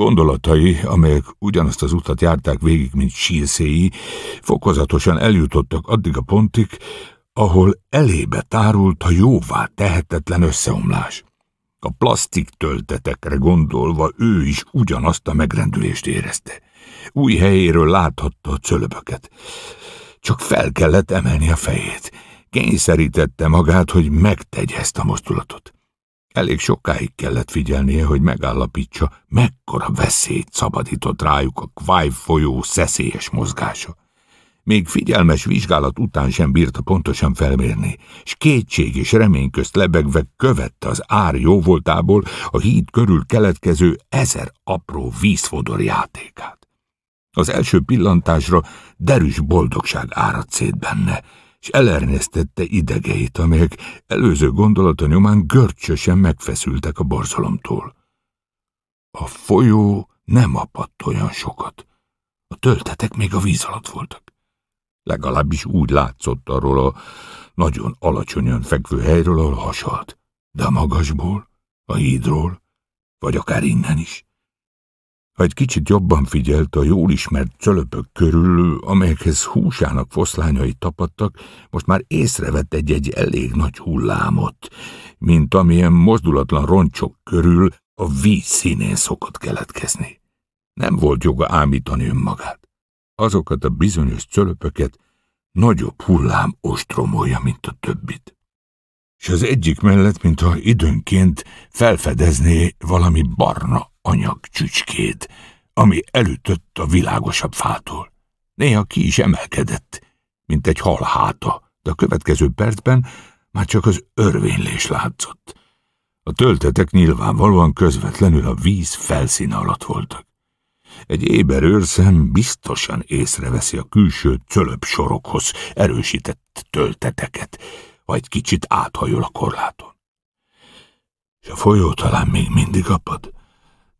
Gondolatai, amelyek ugyanazt az utat járták végig, mint sílszéi, fokozatosan eljutottak addig a pontig, ahol elébe tárult a jóvá tehetetlen összeomlás. A plastik töltetekre gondolva ő is ugyanazt a megrendülést érezte. Új helyéről láthatta a cölöböket. Csak fel kellett emelni a fejét. Kényszerítette magát, hogy megtegye ezt a mozdulatot. Elég sokáig kellett figyelnie, hogy megállapítsa, mekkora veszélyt szabadított rájuk a Kváj folyó szeszélyes mozgása. Még figyelmes vizsgálat után sem bírta pontosan felmérni, s kétség és remény közt lebegve követte az ár jóvoltából a híd körül keletkező ezer apró vízfodor játékát. Az első pillantásra derűs boldogság áradt szét benne, és elernyeztette idegeit, amelyek előző gondolata nyomán görcsösen megfeszültek a borzalomtól. A folyó nem apadt olyan sokat. A töltetek még a víz alatt voltak. Legalábbis úgy látszott arról a nagyon alacsonyan fekvő helyről, ahol hasalt. De a magasból, a hídról, vagy akár innen is. Ha egy kicsit jobban figyelt a jól ismert cölöpök körül, amelyekhez húsának foszlányai tapadtak, most már észrevett egy-egy elég nagy hullámot, mint amilyen mozdulatlan roncsok körül a víz színén szokott keletkezni. Nem volt joga ámítani önmagát. Azokat a bizonyos cölöpöket nagyobb hullám ostromolja, mint a többit. És az egyik mellett, mintha időnként felfedezné valami barna anyag csücskét, ami elütött a világosabb fától. Néha ki is emelkedett, mint egy hal háta, de a következő percben már csak az örvénylés látszott. A töltetek nyilvánvalóan közvetlenül a víz felszíne alatt voltak. Egy éber őrszem biztosan észreveszi a külső cölöp sorokhoz erősített tölteteket, vagy kicsit áthajol a korláton. És a folyó talán még mindig apad.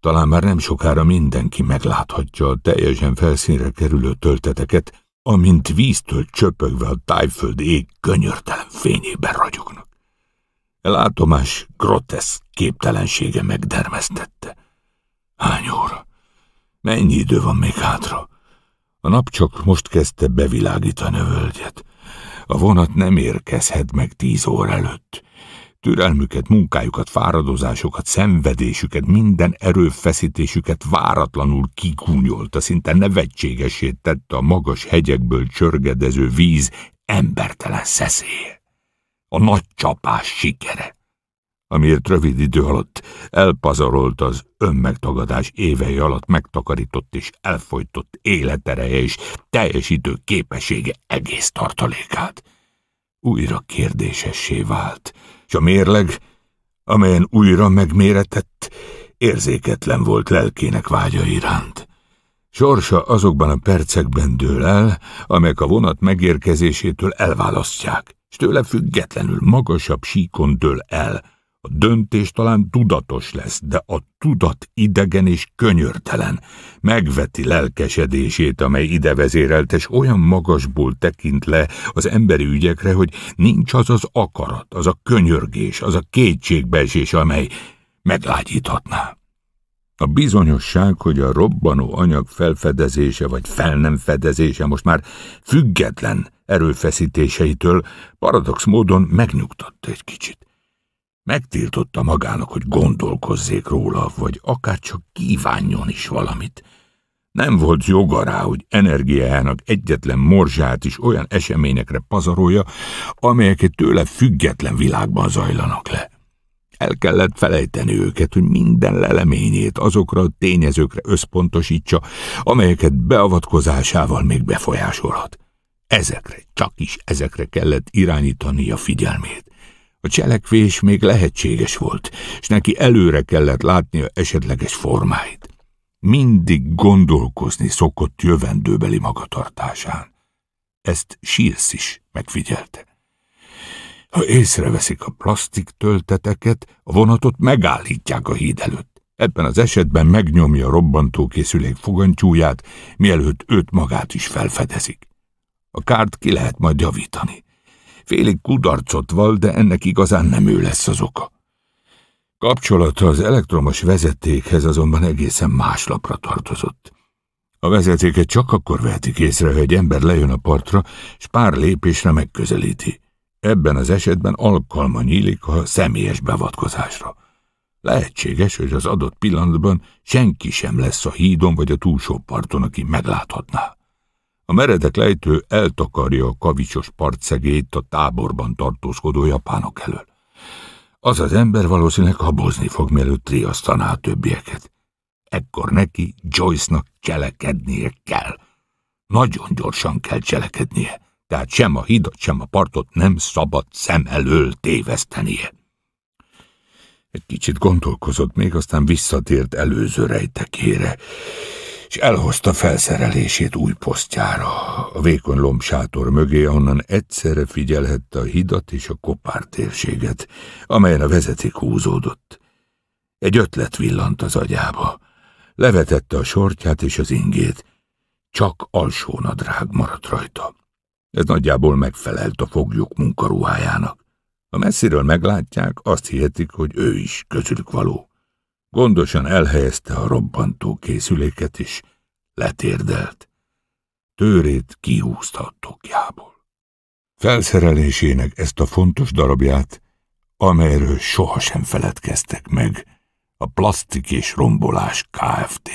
Talán már nem sokára mindenki megláthatja a teljesen felszínre kerülő tölteteket, amint víztől csöpögve a tájföld ég könyörtelen fényében ragyognak. A látomás groteszk képtelensége megdermesztette. Hány óra? Mennyi idő van még hátra? A nap csak most kezdte bevilágítani a völgyet. A vonat nem érkezhet meg tíz óra előtt. Türelmüket, munkájukat, fáradozásukat, szenvedésüket, minden erőfeszítésüket váratlanul kigúnyolta, szinte nevetségesét tette a magas hegyekből csörgedező víz embertelen szeszélye. A nagy csapás sikere amiért rövid idő alatt elpazarolt az önmegtagadás évei alatt megtakarított és elfolytott életereje és teljesítő képessége egész tartalékát. Újra kérdésessé vált, és a mérleg, amelyen újra megméretett, érzéketlen volt lelkének vágya iránt. Sorsa azokban a percekben dől el, amelyek a vonat megérkezésétől elválasztják, és tőle függetlenül magasabb síkon dől el, a döntés talán tudatos lesz, de a tudat idegen és könyörtelen. Megveti lelkesedését, amely ide vezérelt, és olyan magasból tekint le az emberi ügyekre, hogy nincs az az akarat, az a könyörgés, az a kétségbeesés, amely meglágyíthatná. A bizonyosság, hogy a robbanó anyag felfedezése vagy fel nem fedezése most már független erőfeszítéseitől paradox módon megnyugtatta egy kicsit. Megtiltotta magának, hogy gondolkozzék róla, vagy akár csak kívánjon is valamit. Nem volt joga rá, hogy energiájának egyetlen morzsát is olyan eseményekre pazarolja, amelyeket tőle független világban zajlanak le. El kellett felejteni őket, hogy minden leleményét azokra a tényezőkre összpontosítsa, amelyeket beavatkozásával még befolyásolhat. Ezekre, csak is ezekre kellett irányítani a figyelmét. A cselekvés még lehetséges volt, és neki előre kellett látnia esetleges formáit. Mindig gondolkozni szokott jövendőbeli magatartásán. Ezt Sírsz is megfigyelte. Ha észreveszik a plastik tölteteket, a vonatot megállítják a híd előtt. Ebben az esetben megnyomja a robbantókészülék fogantyúját, mielőtt őt magát is felfedezik. A kárt ki lehet majd javítani. Félig kudarcot val, de ennek igazán nem ő lesz az oka. Kapcsolata az elektromos vezetékhez azonban egészen más lapra tartozott. A vezetéket csak akkor vehetik észre, hogy egy ember lejön a partra, és pár lépésre megközelíti. Ebben az esetben alkalma nyílik a személyes beavatkozásra. Lehetséges, hogy az adott pillanatban senki sem lesz a hídon vagy a túlsó parton, aki megláthatná. A meredek lejtő eltakarja a kavicsos partszegét a táborban tartózkodó japánok elől. Az az ember valószínűleg habozni fog, mielőtt riasztaná a többieket. Ekkor neki Joyce-nak cselekednie kell. Nagyon gyorsan kell cselekednie, tehát sem a hidat, sem a partot nem szabad szem elől tévesztenie. Egy kicsit gondolkozott még, aztán visszatért előző rejtekére, és elhozta felszerelését új posztjára, a vékony lombsátor mögé, onnan egyszerre figyelhette a hidat és a kopár térséget, amelyen a vezeték húzódott. Egy ötlet villant az agyába. Levetette a sortját és az ingét. Csak alsó nadrág maradt rajta. Ez nagyjából megfelelt a foglyok munkaruhájának. Ha messziről meglátják, azt hihetik, hogy ő is közülük való. Gondosan elhelyezte a robbantó készüléket, és letérdelt. Tőrét kihúzta a tokjából. Felszerelésének ezt a fontos darabját, amelyről sohasem feledkeztek meg, a Plastik és Rombolás Kft.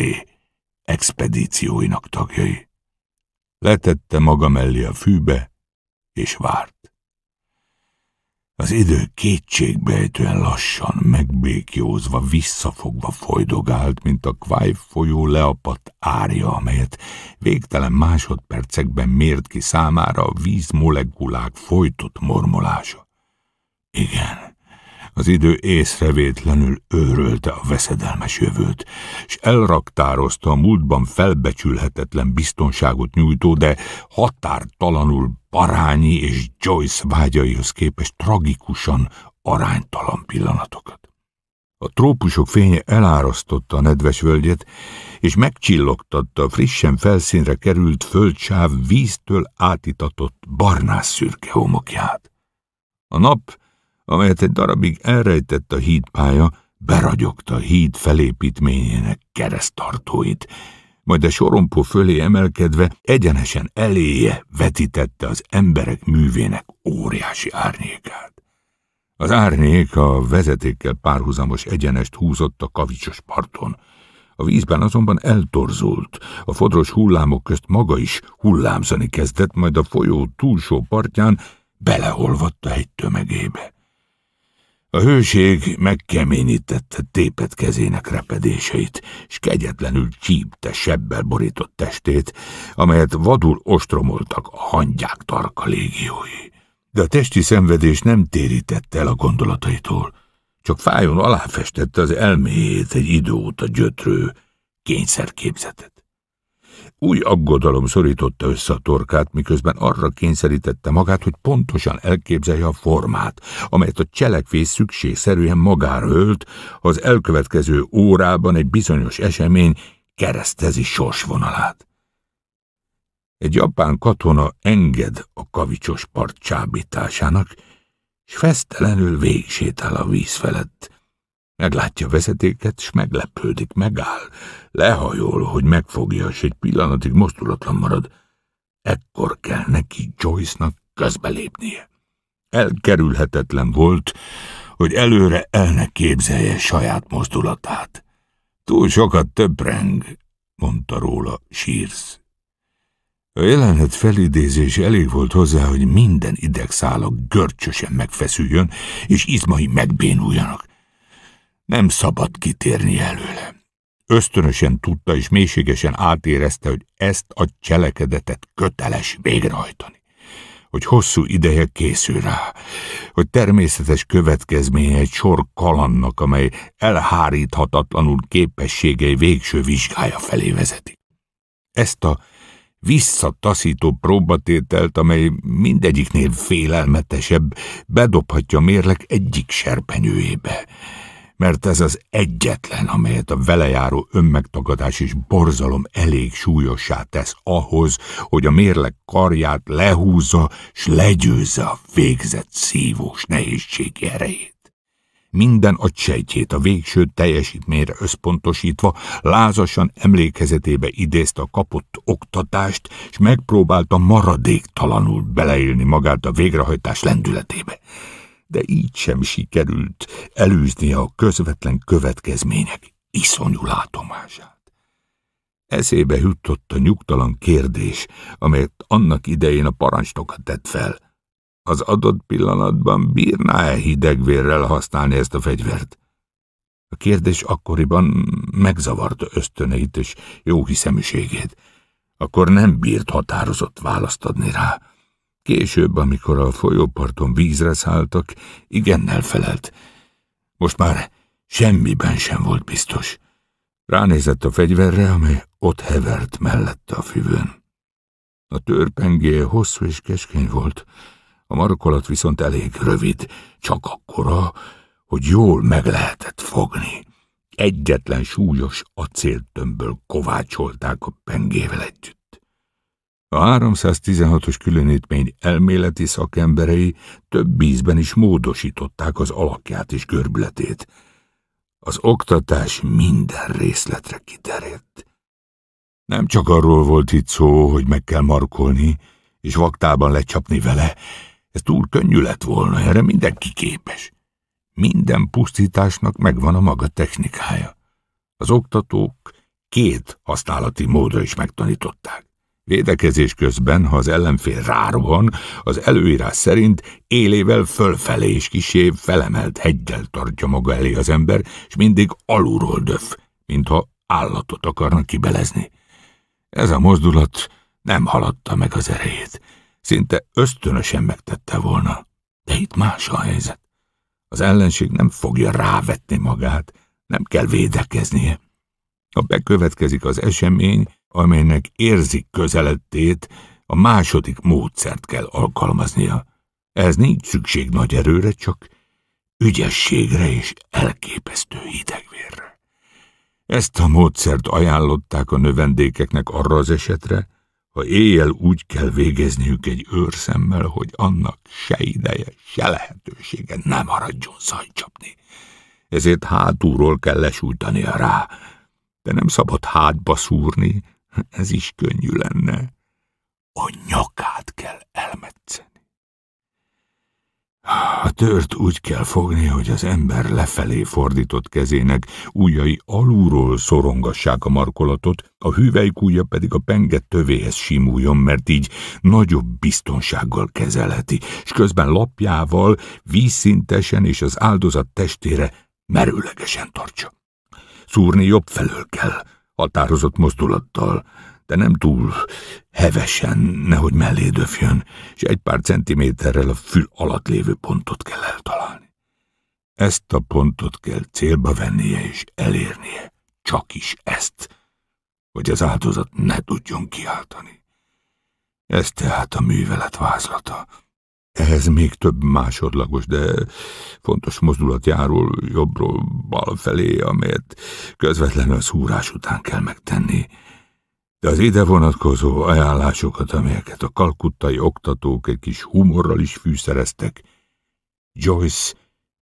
expedícióinak tagjai. Letette maga mellé a fűbe, és várt. Az idő kétségbejtően lassan, megbékjózva, visszafogva folydogált, mint a Kváj folyó leapadt árja, amelyet végtelen másodpercekben mért ki számára a vízmolekulák folytott mormolása. Igen, az idő észrevétlenül őrölte a veszedelmes jövőt, és elraktározta a múltban felbecsülhetetlen biztonságot nyújtó, de határtalanul Parányi és Joyce vágyaihoz képest tragikusan aránytalan pillanatokat. A trópusok fénye elárasztotta a nedves völgyet, és megcsillogtatta a frissen felszínre került földsáv víztől átitatott barnás szürke homokját. A nap amelyet egy darabig elrejtett a hídpálya, beragyogta a híd felépítményének keresztartóit, majd a sorompó fölé emelkedve egyenesen eléje vetítette az emberek művének óriási árnyékát. Az árnyék a vezetékkel párhuzamos egyenest húzott a kavicsos parton. A vízben azonban eltorzult, a fodros hullámok közt maga is hullámzani kezdett, majd a folyó túlsó partján beleolvadt a hegy tömegébe. A hőség megkeményítette tépet kezének repedéseit, és kegyetlenül csípte sebbel borított testét, amelyet vadul ostromoltak a hangyák tarka légiói. De a testi szenvedés nem térítette el a gondolataitól, csak fájon aláfestette az elméjét egy idő óta gyötrő kényszerképzetet. Új aggodalom szorította össze a torkát, miközben arra kényszerítette magát, hogy pontosan elképzelje a formát, amelyet a cselekvés szükségszerűen magára ölt, az elkövetkező órában egy bizonyos esemény keresztezi sorsvonalát. Egy japán katona enged a kavicsos part csábításának, és fesztelenül végsétál a víz felett, Meglátja vezetéket, s meglepődik, megáll, lehajol, hogy megfogja, és egy pillanatig mozdulatlan marad. Ekkor kell neki Joyce-nak közbelépnie. Elkerülhetetlen volt, hogy előre el ne képzelje saját mozdulatát. Túl sokat töpreng, mondta róla Shears. A jelenet felidézés elég volt hozzá, hogy minden idegszála görcsösen megfeszüljön, és izmai megbénuljanak. Nem szabad kitérni előle. Ösztönösen tudta és mélységesen átérezte, hogy ezt a cselekedetet köteles végrehajtani. Hogy hosszú ideje készül rá, hogy természetes következménye egy sor kalannak, amely elháríthatatlanul képességei végső vizsgája felé vezeti. Ezt a visszataszító próbatételt, amely mindegyiknél félelmetesebb, bedobhatja mérlek egyik serpenyőjébe mert ez az egyetlen, amelyet a velejáró önmegtagadás és borzalom elég súlyossá tesz ahhoz, hogy a mérleg karját lehúzza, s legyőzze a végzett szívós nehézségi erejét. Minden agysejtjét a végső teljesítményre összpontosítva lázasan emlékezetébe idézte a kapott oktatást, és megpróbálta maradéktalanul beleélni magát a végrehajtás lendületébe de így sem sikerült előzni a közvetlen következmények iszonyú látomását. Eszébe jutott a nyugtalan kérdés, amelyet annak idején a parancsnokat tett fel. Az adott pillanatban bírná-e hidegvérrel használni ezt a fegyvert? A kérdés akkoriban megzavarta ösztöneit és jó hiszeműségét. Akkor nem bírt határozott választ adni rá. Később, amikor a folyóparton vízre szálltak, igennel felelt. Most már semmiben sem volt biztos. Ránézett a fegyverre, amely ott hevert mellette a füvön. A törpengé hosszú és keskeny volt, a markolat viszont elég rövid, csak akkora, hogy jól meg lehetett fogni. Egyetlen súlyos acéltömbből kovácsolták a pengével együtt. A 316-os különítmény elméleti szakemberei több ízben is módosították az alakját és görbületét. Az oktatás minden részletre kiterjedt. Nem csak arról volt itt szó, hogy meg kell markolni, és vaktában lecsapni vele. Ez túl könnyű lett volna, erre mindenki képes. Minden pusztításnak megvan a maga technikája. Az oktatók két használati módra is megtanították. Védekezés közben, ha az ellenfél rárohan, az előírás szerint élével fölfelé és kisé felemelt heggyel tartja maga elé az ember, és mindig alulról döf, mintha állatot akarna kibelezni. Ez a mozdulat nem haladta meg az erejét. Szinte ösztönösen megtette volna. De itt más a helyzet. Az ellenség nem fogja rávetni magát, nem kell védekeznie. Ha bekövetkezik az esemény, amelynek érzik közelettét, a második módszert kell alkalmaznia. Ez nincs szükség nagy erőre, csak ügyességre és elképesztő hidegvérre. Ezt a módszert ajánlották a növendékeknek arra az esetre, ha éjjel úgy kell végezniük egy őrszemmel, hogy annak se ideje, se lehetősége nem maradjon szajcsapni. Ezért hátulról kell lesújtania rá, de nem szabad hátba szúrni, ez is könnyű lenne. A nyakát kell elmetszeni. A tört úgy kell fogni, hogy az ember lefelé fordított kezének ujjai alulról szorongassák a markolatot, a hüvelykújja pedig a penge tövéhez simuljon, mert így nagyobb biztonsággal kezelheti, és közben lapjával vízszintesen és az áldozat testére merőlegesen tartsa. Szúrni jobb felől kell, határozott mozdulattal, de nem túl hevesen, nehogy mellé döfjön, és egy pár centiméterrel a fül alatt lévő pontot kell eltalálni. Ezt a pontot kell célba vennie és elérnie, csak is ezt, hogy az áldozat ne tudjon kiáltani. Ez tehát a művelet vázlata. Ehhez még több másodlagos, de fontos mozdulat járul jobbról bal felé, amelyet közvetlenül a szúrás után kell megtenni. De az ide vonatkozó ajánlásokat, amelyeket a kalkuttai oktatók egy kis humorral is fűszereztek, Joyce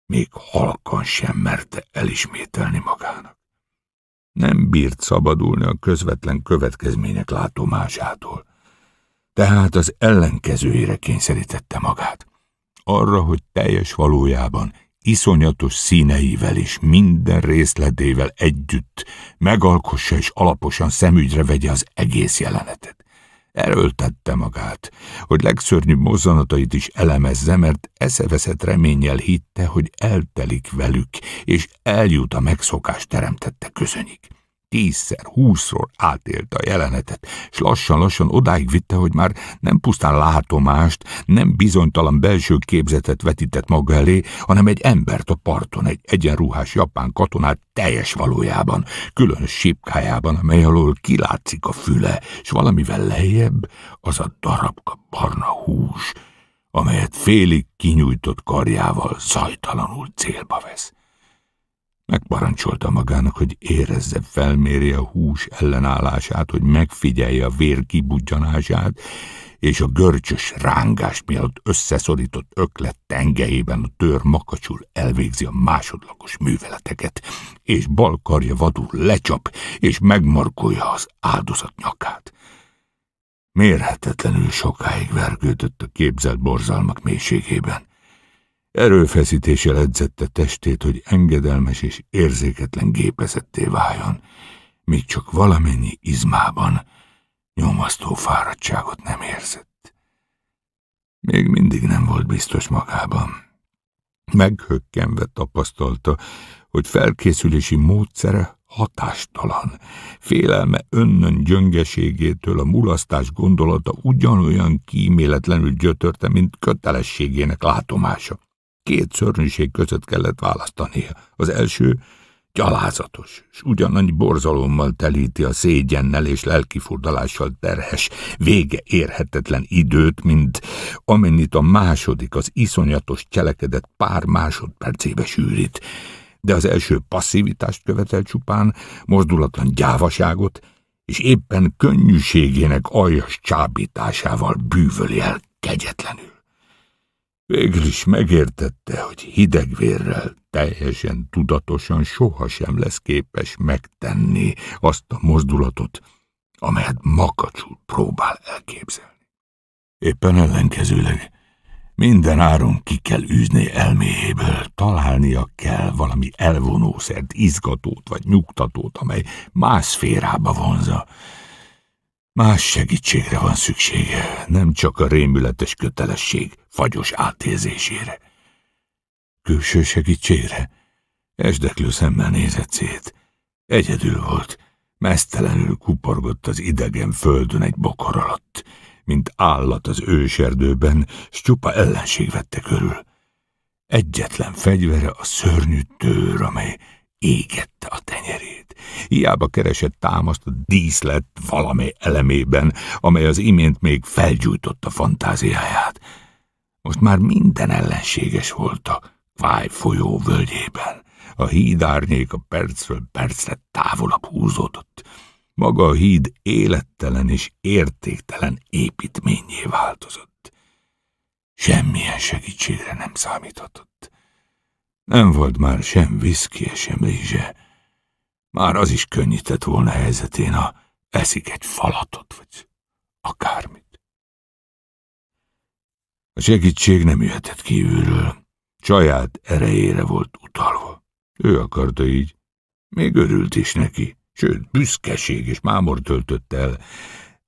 még halkan sem merte elismételni magának. Nem bírt szabadulni a közvetlen következmények látomásától tehát az ellenkezőjére kényszerítette magát. Arra, hogy teljes valójában, iszonyatos színeivel és minden részletével együtt megalkossa és alaposan szemügyre vegye az egész jelenetet. Erőltette magát, hogy legszörnyűbb mozzanatait is elemezze, mert eszeveszett reménnyel hitte, hogy eltelik velük, és eljut a megszokás teremtette közönyig tízszer, húszszor átélte a jelenetet, és lassan-lassan odáig vitte, hogy már nem pusztán látomást, nem bizonytalan belső képzetet vetített maga elé, hanem egy embert a parton, egy egyenruhás japán katonát teljes valójában, különös sípkájában, amely alól kilátszik a füle, és valamivel lejjebb az a darabka barna hús, amelyet félig kinyújtott karjával zajtalanul célba vesz. Megparancsolta magának, hogy érezze, felmérje a hús ellenállását, hogy megfigyelje a vér kibudjanását, és a görcsös rángás miatt összeszorított öklet tengelyében a tör makacsul elvégzi a másodlagos műveleteket, és bal karja vadul lecsap, és megmarkolja az áldozat nyakát. Mérhetetlenül sokáig vergődött a képzelt borzalmak mélységében. Erőfeszítéssel edzette testét, hogy engedelmes és érzéketlen gépezetté váljon, míg csak valamennyi izmában nyomasztó fáradtságot nem érzett. Még mindig nem volt biztos magában. Meghökkenve tapasztalta, hogy felkészülési módszere hatástalan. Félelme önnön gyöngeségétől a mulasztás gondolata ugyanolyan kíméletlenül gyötörte, mint kötelességének látomása. Két szörnyűség között kellett választania. Az első gyalázatos, és ugyanannyi borzalommal telíti a szégyennel és lelkifurdalással terhes, vége érhetetlen időt, mint amennyit a második, az iszonyatos cselekedet pár másodpercébe sűrít. De az első passzivitást követel csupán, mozdulatlan gyávaságot, és éppen könnyűségének aljas csábításával bűvöli el kegyetlenül. Végül is megértette, hogy hidegvérrel, teljesen tudatosan sohasem lesz képes megtenni azt a mozdulatot, amelyet makacsul próbál elképzelni. Éppen ellenkezőleg minden áron ki kell űzni elméjéből, találnia kell valami elvonószert, izgatót vagy nyugtatót, amely más szférába vonza. Más segítségre van szüksége, nem csak a rémületes kötelesség fagyos átérzésére. Külső segítségre? Esdeklő szemmel nézett szét. Egyedül volt, mesztelenül kuporgott az idegen földön egy bokor alatt, mint állat az őserdőben, s csupa ellenség vette körül. Egyetlen fegyvere a szörnyű tőr, amely égette a tenyerét. Hiába keresett támaszt a díszlet valamely elemében, amely az imént még felgyújtotta fantáziáját. Most már minden ellenséges volt a Kváj folyó völgyében. A híd árnyék a percről percre távolabb húzódott. Maga a híd élettelen és értéktelen építményé változott. Semmilyen segítségre nem számíthatott. Nem volt már sem viszki, sem rizse. Már az is könnyített volna helyzetén, ha eszik egy falatot, vagy akármit. A segítség nem jöhetett kívülről. Saját erejére volt utalva. Ő akarta így. Még örült is neki, sőt, büszkeség és mámor töltött el.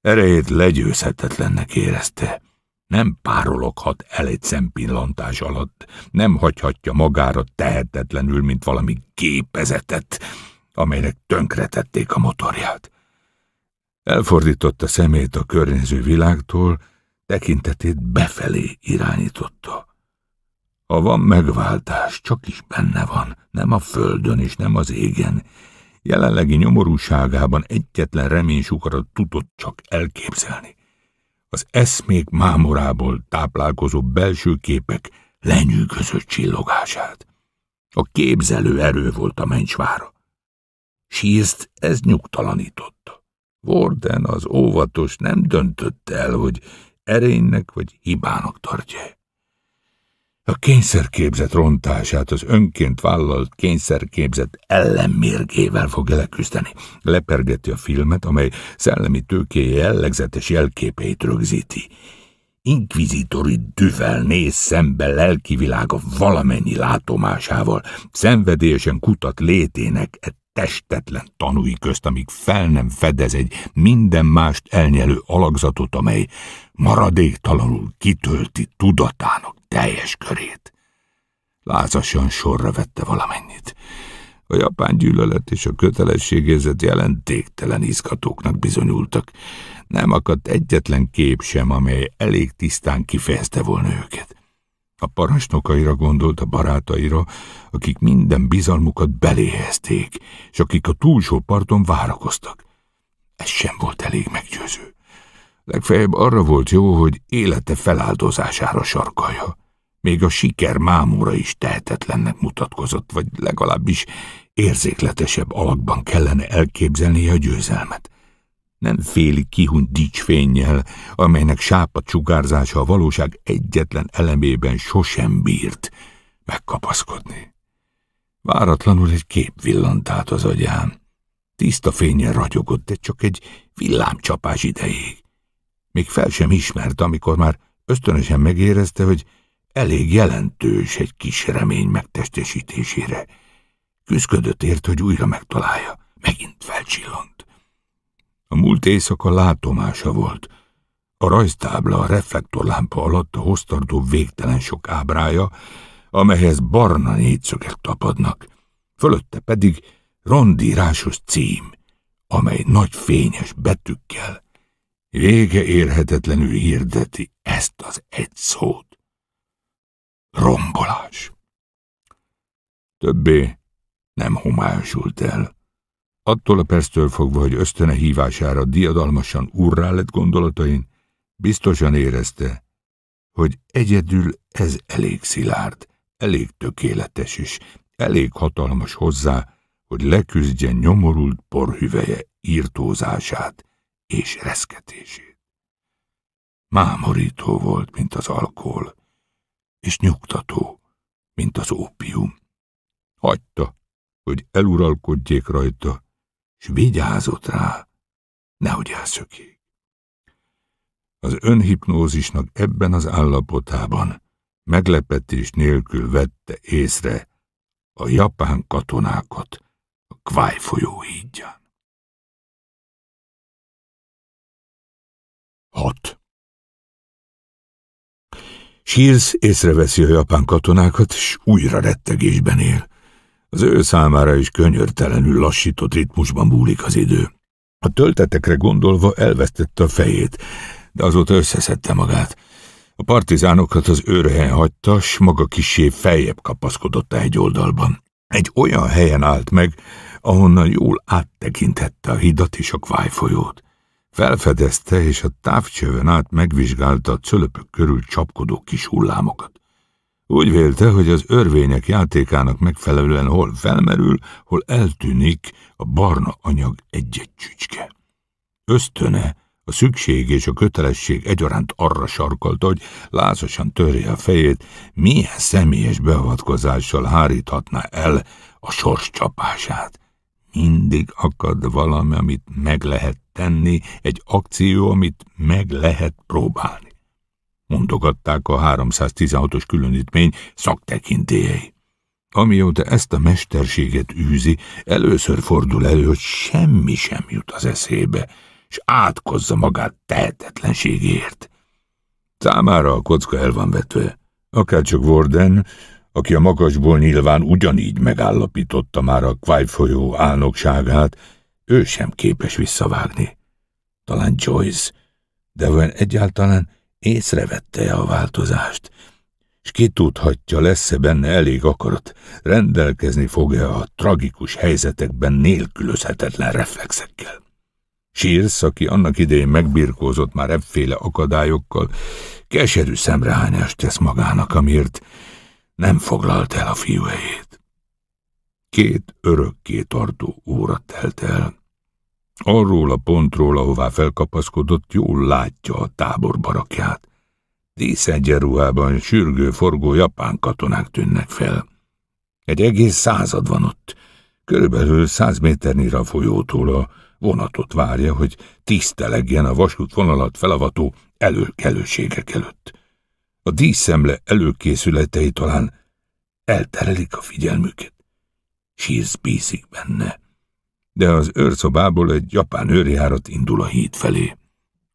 Erejét legyőzhetetlennek érezte. Nem párologhat el egy szempillantás alatt, nem hagyhatja magára tehetetlenül, mint valami gépezetet, amelynek tönkretették a motorját. Elfordította szemét a környező világtól, tekintetét befelé irányította. Ha van megváltás, csak is benne van, nem a földön és nem az égen. Jelenlegi nyomorúságában egyetlen reménysukarat tudott csak elképzelni az eszmék mámorából táplálkozó belső képek lenyűgözött csillogását. A képzelő erő volt a mencsvára. Sízt ez nyugtalanította. Warden az óvatos nem döntötte el, hogy erénynek vagy hibának tartja. A kényszerképzet rontását az önként vállalt kényszerképzet ellenmérgével fogja leküzdeni. Lepergeti a filmet, amely szellemi tőkéje jellegzetes jelképeit rögzíti. Inkvizitori düvel néz szembe lelki valamennyi látomásával, szenvedélyesen kutat létének e testetlen tanúi közt, amíg fel nem fedez egy minden mást elnyelő alakzatot, amely maradéktalanul kitölti tudatának teljes körét. Lázasan sorra vette valamennyit. A japán gyűlölet és a kötelességérzet jelentéktelen izgatóknak bizonyultak. Nem akadt egyetlen kép sem, amely elég tisztán kifejezte volna őket. A parancsnokaira gondolt a barátaira, akik minden bizalmukat beléhezték, és akik a túlsó parton várakoztak. Ez sem volt elég meggyőző. Legfeljebb arra volt jó, hogy élete feláldozására sarkalja. Még a siker mámúra is tehetetlennek mutatkozott, vagy legalábbis érzékletesebb alakban kellene elképzelnie a győzelmet. Nem féli kihunyt dicsfénnyel, amelynek sápat sugárzása a valóság egyetlen elemében sosem bírt megkapaszkodni. Váratlanul egy kép villant át az agyán. Tiszta fényen ragyogott, de csak egy villámcsapás idejéig. Még fel sem ismert, amikor már ösztönösen megérezte, hogy elég jelentős egy kis remény megtestesítésére. Küzdködött ért, hogy újra megtalálja. Megint felcsillant. A múlt éjszaka látomása volt. A rajztábla a reflektorlámpa alatt a hoztardó végtelen sok ábrája, amelyhez barna négyszögek tapadnak. Fölötte pedig rondírásos cím, amely nagy fényes betűkkel vége érhetetlenül hirdeti ezt az egy szót. Rombolás. Többé nem homályosult el. Attól a perctől fogva, hogy ösztöne hívására diadalmasan urrá lett gondolatain, biztosan érezte, hogy egyedül ez elég szilárd, elég tökéletes és elég hatalmas hozzá, hogy leküzdje nyomorult porhüveje írtózását és reszketését. Mámorító volt, mint az alkohol, és nyugtató, mint az ópium. Hagyta, hogy eluralkodjék rajta, s vigyázott rá, nehogy elszökjék. Az önhipnózisnak ebben az állapotában meglepetés nélkül vette észre a japán katonákat a Kváj folyó hídján. hat. Shields észreveszi a japán katonákat, és újra rettegésben él. Az ő számára is könyörtelenül lassított ritmusban búlik az idő. A töltetekre gondolva elvesztette a fejét, de azóta összeszedte magát. A partizánokat az őrhelyen hagyta, s maga kisé feljebb kapaszkodott egy oldalban. Egy olyan helyen állt meg, ahonnan jól áttekintette a hidat és a Kváj folyót. Felfedezte, és a távcsövön át megvizsgálta a cölöpök körül csapkodó kis hullámokat. Úgy vélte, hogy az örvények játékának megfelelően hol felmerül, hol eltűnik a barna anyag egy-egy csücske. Ösztöne, a szükség és a kötelesség egyaránt arra sarkolta, hogy lázasan törje a fejét, milyen személyes beavatkozással háríthatná el a sors csapását. Mindig akad valami, amit meg lehet tenni, egy akció, amit meg lehet próbálni. Mondogatták a 316-os különítmény szaktekintélyei. Amióta ezt a mesterséget űzi, először fordul elő, hogy semmi sem jut az eszébe, és átkozza magát tehetetlenségért. Számára a kocka el van vetve. Akárcsak Warden, aki a magasból nyilván ugyanígy megállapította már a Quai folyó álnokságát, ő sem képes visszavágni. Talán Joyce, de olyan egyáltalán észrevette -e a változást, és ki tudhatja, lesz-e benne elég akarat, rendelkezni fog-e a tragikus helyzetekben nélkülözhetetlen reflexekkel. Sírsz, aki annak idején megbirkózott már ebbféle akadályokkal, keserű szemrehányást tesz magának, amiért nem foglalt el a fiú. Két örökké tartó óra telt el. Arról a pontról, ahová felkapaszkodott, jól látja a tábor barakját. Díszegyenruhában sürgő, forgó japán katonák tűnnek fel. Egy egész század van ott, körülbelül száz méternyire a folyótól a vonatot várja, hogy tisztelegjen a vasútvonalat felavató előkelőségek előtt. A díszemle előkészületei talán elterelik a figyelmüket. Sírsz bízik benne. De az őrszobából egy japán őrjárat indul a híd felé.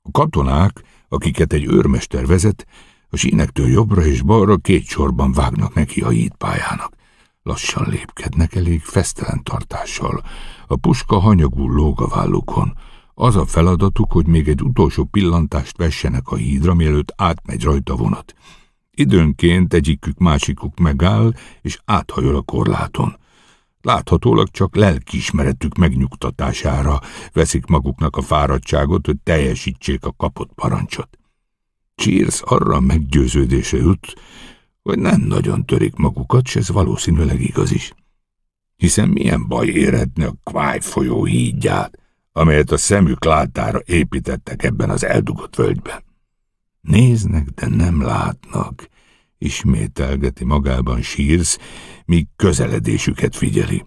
A katonák, akiket egy őrmester vezet, a sínektől jobbra és balra két sorban vágnak neki a hídpályának. Lassan lépkednek elég fesztelen tartással. A puska hanyagul lóg a vállukon. Az a feladatuk, hogy még egy utolsó pillantást vessenek a hídra, mielőtt átmegy rajta vonat. Időnként egyikük másikuk megáll, és áthajol a korláton. Láthatólag csak lelkiismeretük megnyugtatására veszik maguknak a fáradtságot, hogy teljesítsék a kapott parancsot. Cheers arra meggyőződése jut, hogy nem nagyon törik magukat, s ez valószínűleg igaz is. Hiszen milyen baj érhetne a Kváj folyó hídját, amelyet a szemük látára építettek ebben az eldugott völgyben. Néznek, de nem látnak, ismételgeti magában sírsz, míg közeledésüket figyeli.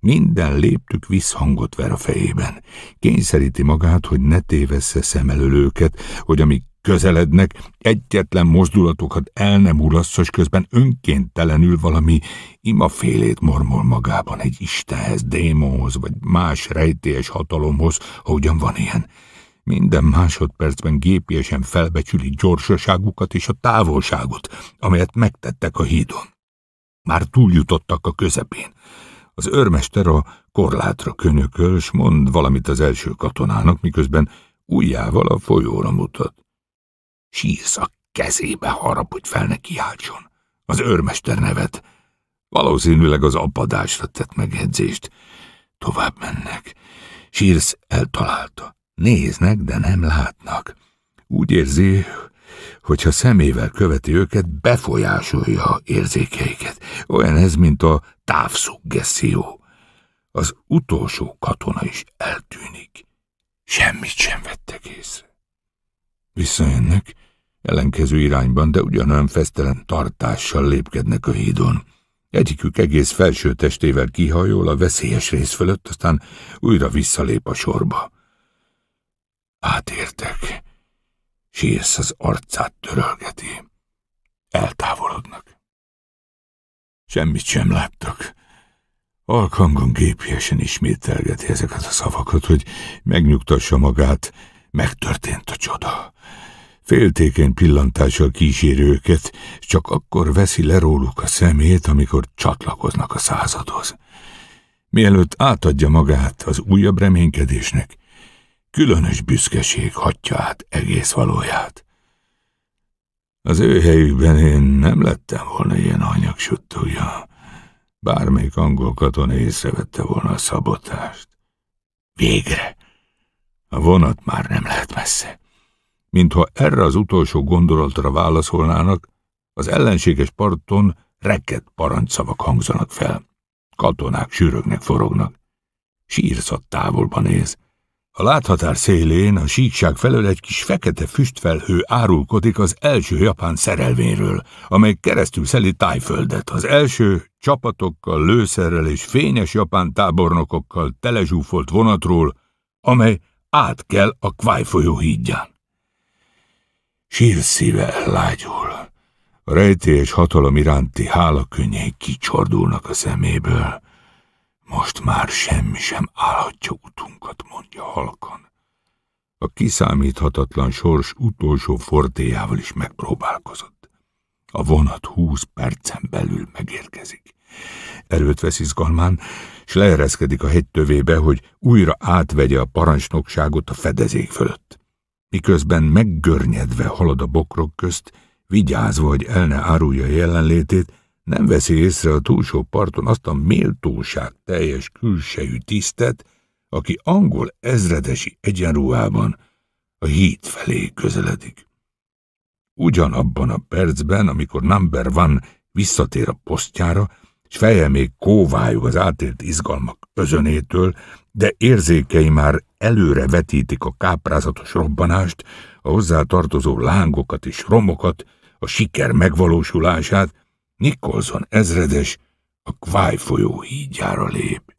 Minden léptük visszhangot ver a fejében. Kényszeríti magát, hogy ne tévessze szem elől őket, hogy amíg közelednek, egyetlen mozdulatokat el nem urasszos közben önkéntelenül valami imafélét mormol magában egy istenhez, démonhoz, vagy más rejtélyes hatalomhoz, ahogyan van ilyen. Minden másodpercben gépiesen felbecsüli gyorsaságukat és a távolságot, amelyet megtettek a hídon. Már túljutottak a közepén. Az őrmester a korlátra könyököl, s mond valamit az első katonának, miközben ujjával a folyóra mutat. Sírsz a kezébe harap, hogy fel ne kiáltson. Az őrmester nevet. Valószínűleg az apadásra tett megjegyzést. Tovább mennek. Sírsz eltalálta. Néznek, de nem látnak. Úgy érzi, hogyha szemével követi őket, befolyásolja érzékeiket. Olyan ez, mint a távszuggesszió. Az utolsó katona is eltűnik. Semmit sem vettek észre. Visszajönnek, ellenkező irányban, de ugyanolyan fesztelen tartással lépkednek a hídon. Egyikük egész felső testével kihajol a veszélyes rész fölött, aztán újra visszalép a sorba. Átértek. Sírsz az arcát törölgeti. Eltávolodnak. Semmit sem láttak. Alkhangon gépiesen ismételgeti ezeket a szavakat, hogy megnyugtassa magát, Megtörtént a csoda. Féltékeny pillantással kíséri őket, csak akkor veszi le róluk a szemét, amikor csatlakoznak a századhoz. Mielőtt átadja magát az újabb reménykedésnek, különös büszkeség hatja át egész valóját. Az ő helyükben én nem lettem volna ilyen anyagsuttúja. Bármelyik angol katona észrevette volna a szabotást. Végre! A vonat már nem lehet messze. Mintha erre az utolsó gondolatra válaszolnának, az ellenséges parton rekett parancsszavak hangzanak fel. Katonák sűrögnek, forognak. Sírszat távolba néz. A láthatár szélén a síkság felől egy kis fekete füstfelhő árulkodik az első japán szerelvényről, amely keresztül szeli tájföldet. Az első csapatokkal, lőszerrel és fényes japán tábornokokkal telezsúfolt vonatról, amely át kell a Kwai folyó hídján. Sírszíve ellágyul. A rejtélyes hatalom iránti hálakönnyei kicsordulnak a szeméből. Most már semmi sem állhatja utunkat, mondja halkan. A kiszámíthatatlan sors utolsó fortéjával is megpróbálkozott. A vonat húsz percen belül megérkezik. Erőt vesz izgalmán, s leereszkedik a hegy tövébe, hogy újra átvegye a parancsnokságot a fedezék fölött. Miközben meggörnyedve halad a bokrok közt, vigyázva, hogy el ne árulja jelenlétét, nem veszi észre a túlsó parton azt a méltóság teljes külsejű tisztet, aki angol ezredesi egyenruhában a híd felé közeledik. Ugyanabban a percben, amikor Number One visszatér a posztjára, s feje még kóvályog az átért izgalmak özönétől, de érzékei már előre vetítik a káprázatos robbanást, a hozzá tartozó lángokat és romokat, a siker megvalósulását, Nicholson ezredes a Kváj folyó hídjára lép.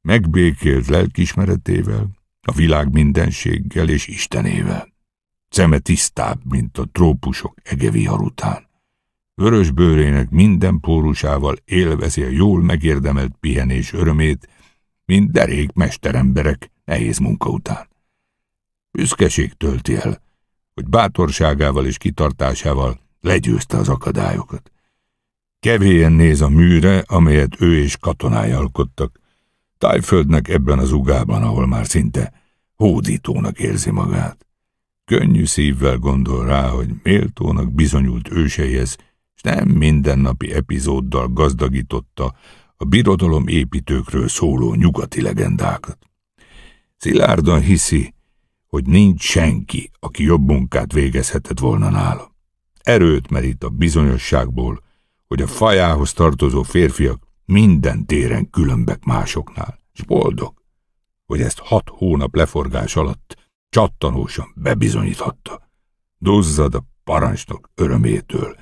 Megbékélt lelkismeretével, a világ mindenséggel és Istenével. Szeme tisztább, mint a trópusok egevihar után. Vörös bőrének minden pórusával élvezi a jól megérdemelt pihenés örömét, mint derék mesteremberek nehéz munka után. Büszkeség tölti el, hogy bátorságával és kitartásával legyőzte az akadályokat. Kevélyen néz a műre, amelyet ő és katonái alkottak. Tájföldnek ebben az ugában, ahol már szinte hódítónak érzi magát. Könnyű szívvel gondol rá, hogy méltónak bizonyult őseihez, és nem mindennapi epizóddal gazdagította a birodalom építőkről szóló nyugati legendákat. Szilárdan hiszi, hogy nincs senki, aki jobb munkát végezhetett volna nála. Erőt merít a bizonyosságból, hogy a fajához tartozó férfiak minden téren különbek másoknál, és boldog, hogy ezt hat hónap leforgás alatt csattanósan bebizonyíthatta. Duzzad a parancsnok örömétől,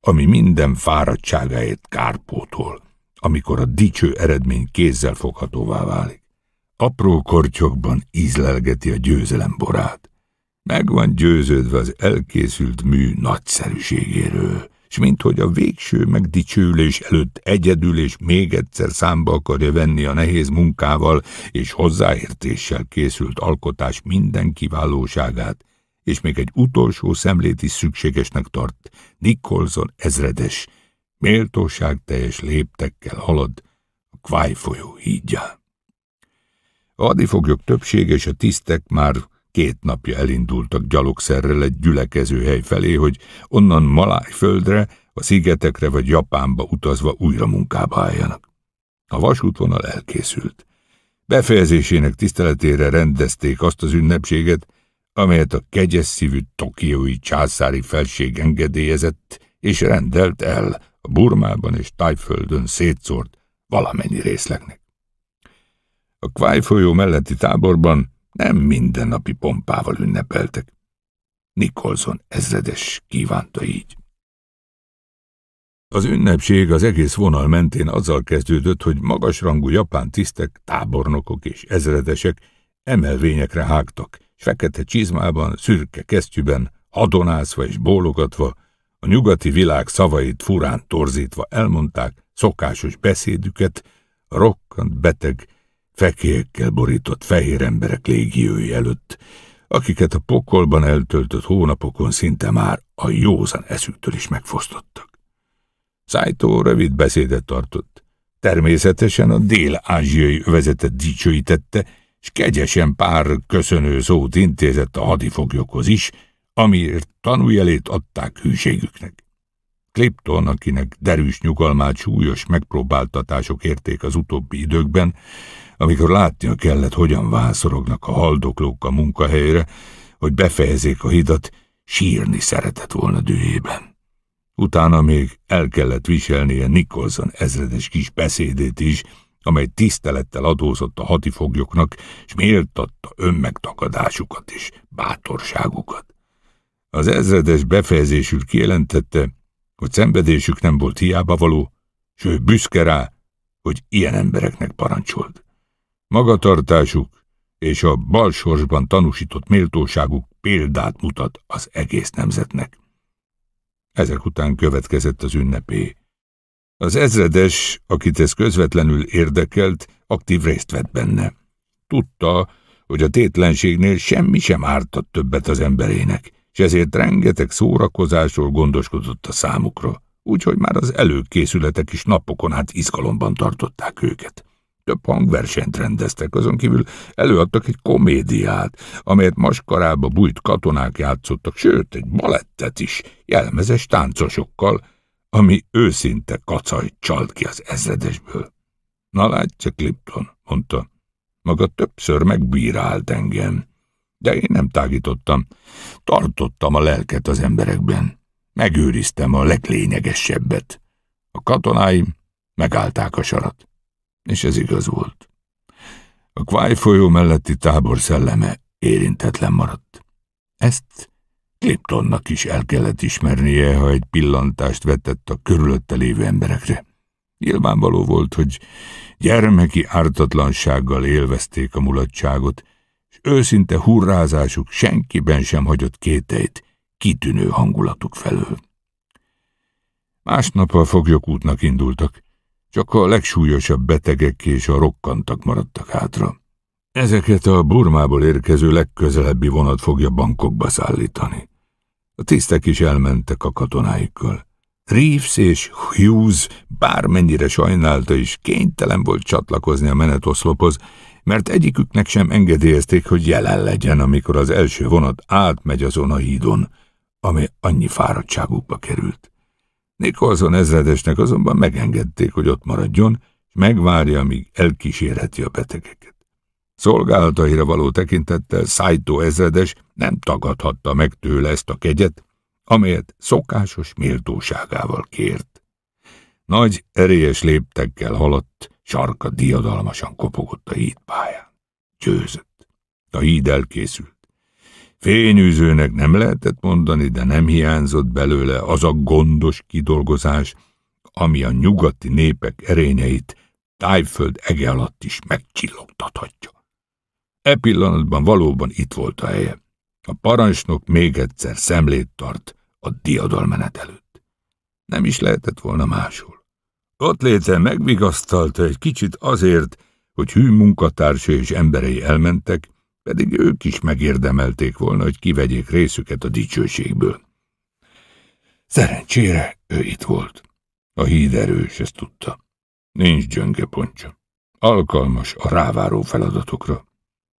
ami minden fáradtságáért kárpótol, amikor a dicső eredmény kézzel foghatóvá válik. Apró kortyokban ízlelgeti a győzelem borát. Meg van győződve az elkészült mű nagyszerűségéről, és minthogy a végső megdicsőlés előtt egyedül és még egyszer számba akarja venni a nehéz munkával és hozzáértéssel készült alkotás minden kiválóságát, és még egy utolsó szemlét is szükségesnek tart, Nicholson ezredes, méltóság teljes léptekkel halad a Kváj folyó hídján. A hadifoglyok többsége és a tisztek már két napja elindultak gyalogszerrel egy gyülekező hely felé, hogy onnan Malájföldre, a szigetekre vagy Japánba utazva újra munkába álljanak. A vasútvonal elkészült. Befejezésének tiszteletére rendezték azt az ünnepséget, amelyet a kegyes szívű tokiói császári felség engedélyezett és rendelt el a Burmában és Tájföldön szétszórt valamennyi részlegnek. A Kváj folyó melletti táborban nem mindennapi pompával ünnepeltek. Nicholson ezredes kívánta így. Az ünnepség az egész vonal mentén azzal kezdődött, hogy magasrangú japán tisztek, tábornokok és ezredesek emelvényekre hágtak, s fekete csizmában, szürke kesztyűben, hadonászva és bólogatva, a nyugati világ szavait furán torzítva elmondták szokásos beszédüket, rokkant beteg, fekélyekkel borított fehér emberek légiói előtt, akiket a pokolban eltöltött hónapokon szinte már a józan eszüktől is megfosztottak. Szájtó rövid beszédet tartott. Természetesen a dél-ázsiai övezetet dicsőítette, és kegyesen pár köszönő szót intézett a hadifoglyokhoz is, amiért tanújelét adták hűségüknek. Clipton, akinek derűs nyugalmát súlyos megpróbáltatások érték az utóbbi időkben, amikor látnia kellett, hogyan vászorognak a haldoklók a munkahelyre, hogy befejezzék a hidat, sírni szeretett volna dühében. Utána még el kellett viselnie Nicholson ezredes kis beszédét is, amely tisztelettel adózott a hadifoglyoknak, és méltatta önmegtakadásukat és bátorságukat. Az ezredes befejezésül kijelentette, hogy szenvedésük nem volt hiába való, sőt büszke rá, hogy ilyen embereknek parancsolt. Magatartásuk és a balsorsban tanúsított méltóságuk példát mutat az egész nemzetnek. Ezek után következett az ünnepé. Az ezredes, akit ez közvetlenül érdekelt, aktív részt vett benne. Tudta, hogy a tétlenségnél semmi sem ártott többet az emberének, és ezért rengeteg szórakozásról gondoskodott a számukra, úgyhogy már az előkészületek is napokon át izgalomban tartották őket. Több hangversenyt rendeztek, azon kívül előadtak egy komédiát, amelyet maskarába bújt katonák játszottak, sőt, egy balettet is, jelmezes táncosokkal, ami őszinte kacaj csalt ki az ezredesből. Na látja, Clipton, mondta, maga többször megbírált engem, de én nem tágítottam. Tartottam a lelket az emberekben. Megőriztem a leglényegesebbet. A katonáim megállták a sarat. És ez igaz volt. A Kváj folyó melletti tábor szelleme érintetlen maradt. Ezt Cliptonnak is el kellett ismernie, ha egy pillantást vetett a körülötte lévő emberekre. Nyilvánvaló volt, hogy gyermeki ártatlansággal élvezték a mulatságot, és őszinte hurrázásuk senkiben sem hagyott kéteit kitűnő hangulatuk felől. Másnap a foglyok útnak indultak, csak a legsúlyosabb betegek és a rokkantak maradtak hátra. Ezeket a Burmából érkező legközelebbi vonat fogja bankokba szállítani. A tisztek is elmentek a katonáikkal. Reeves és Hughes bármennyire sajnálta is kénytelen volt csatlakozni a menetoszlophoz, mert egyiküknek sem engedélyezték, hogy jelen legyen, amikor az első vonat átmegy azon a hídon, ami annyi fáradtságukba került. Nicholson ezredesnek azonban megengedték, hogy ott maradjon, és megvárja, míg elkísérheti a betegeket. Szolgálataira való tekintettel Szájtó ezredes nem tagadhatta meg tőle ezt a kegyet, amelyet szokásos méltóságával kért. Nagy, erélyes léptekkel haladt, sarka diadalmasan kopogott a hídpályán. Győzött. A híd elkészült. Fényűzőnek nem lehetett mondani, de nem hiányzott belőle az a gondos kidolgozás, ami a nyugati népek erényeit tájföld ege alatt is megcsillogtathatja. E pillanatban valóban itt volt a helye. A parancsnok még egyszer szemlét tart a diadalmenet előtt. Nem is lehetett volna máshol. Ott léte megvigasztalta egy kicsit azért, hogy hű munkatársa és emberei elmentek, pedig ők is megérdemelték volna, hogy kivegyék részüket a dicsőségből. Szerencsére ő itt volt. A híd erős, ezt tudta. Nincs gyönge pontja. Alkalmas a ráváró feladatokra.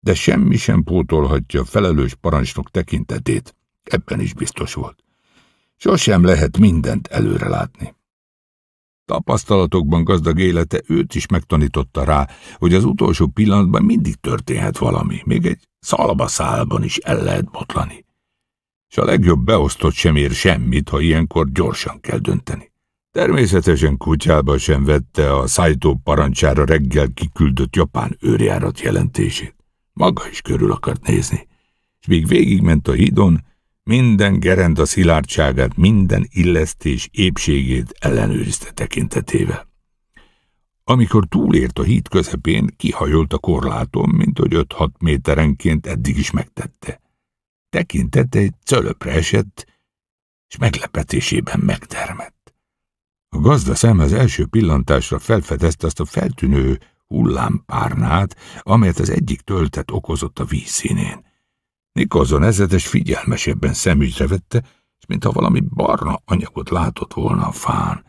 De semmi sem pótolhatja a felelős parancsnok tekintetét. Ebben is biztos volt. Sosem lehet mindent előre látni. Tapasztalatokban gazdag élete őt is megtanította rá, hogy az utolsó pillanatban mindig történhet valami, még egy szalbaszálban is el lehet botlani. És a legjobb beosztott sem ér semmit, ha ilyenkor gyorsan kell dönteni. Természetesen kutyába sem vette a szájtó parancsára reggel kiküldött japán őrjárat jelentését. Maga is körül akart nézni, és még végigment a hídon, minden gerenda szilárdságát, minden illesztés épségét ellenőrizte tekintetével. Amikor túlért a híd közepén, kihajolt a korlátom, mint hogy 5-6 méterenként eddig is megtette. Tekintete egy cölöpre esett, és meglepetésében megtermett. A gazda szem az első pillantásra felfedezte azt a feltűnő, hullámpárnát, amelyet az egyik töltet okozott a vízszínén. Nikolson ezredes figyelmesebben szemügyre vette, és mintha valami barna anyagot látott volna a fán.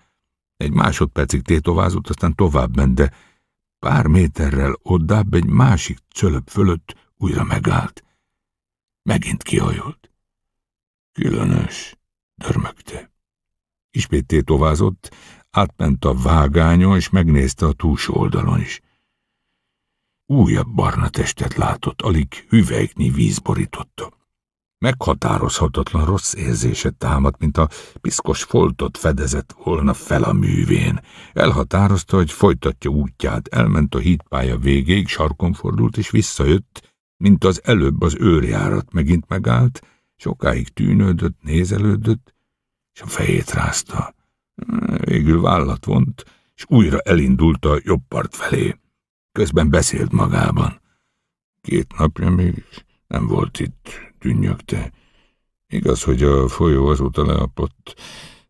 Egy másodpercig tétovázott, aztán tovább ment, de pár méterrel oddább egy másik cölöp fölött újra megállt. Megint kihajolt. Különös, dörmögte. Ismét tétovázott, átment a vágányon, és megnézte a túlsó oldalon is. Újabb barna testet látott, alig hüvelyknyi víz borította. Meghatározhatatlan rossz érzése támadt, mint a piszkos foltot fedezett volna fel a művén. Elhatározta, hogy folytatja útját, elment a hídpálya végéig, sarkon fordult és visszajött, mint az előbb az őrjárat megint megállt, sokáig tűnődött, nézelődött, és a fejét rázta. Végül vállat vont, és újra elindult a jobb part felé. Közben beszélt magában. Két napja még nem volt itt, tűnnyögte. Igaz, hogy a folyó azóta leapott.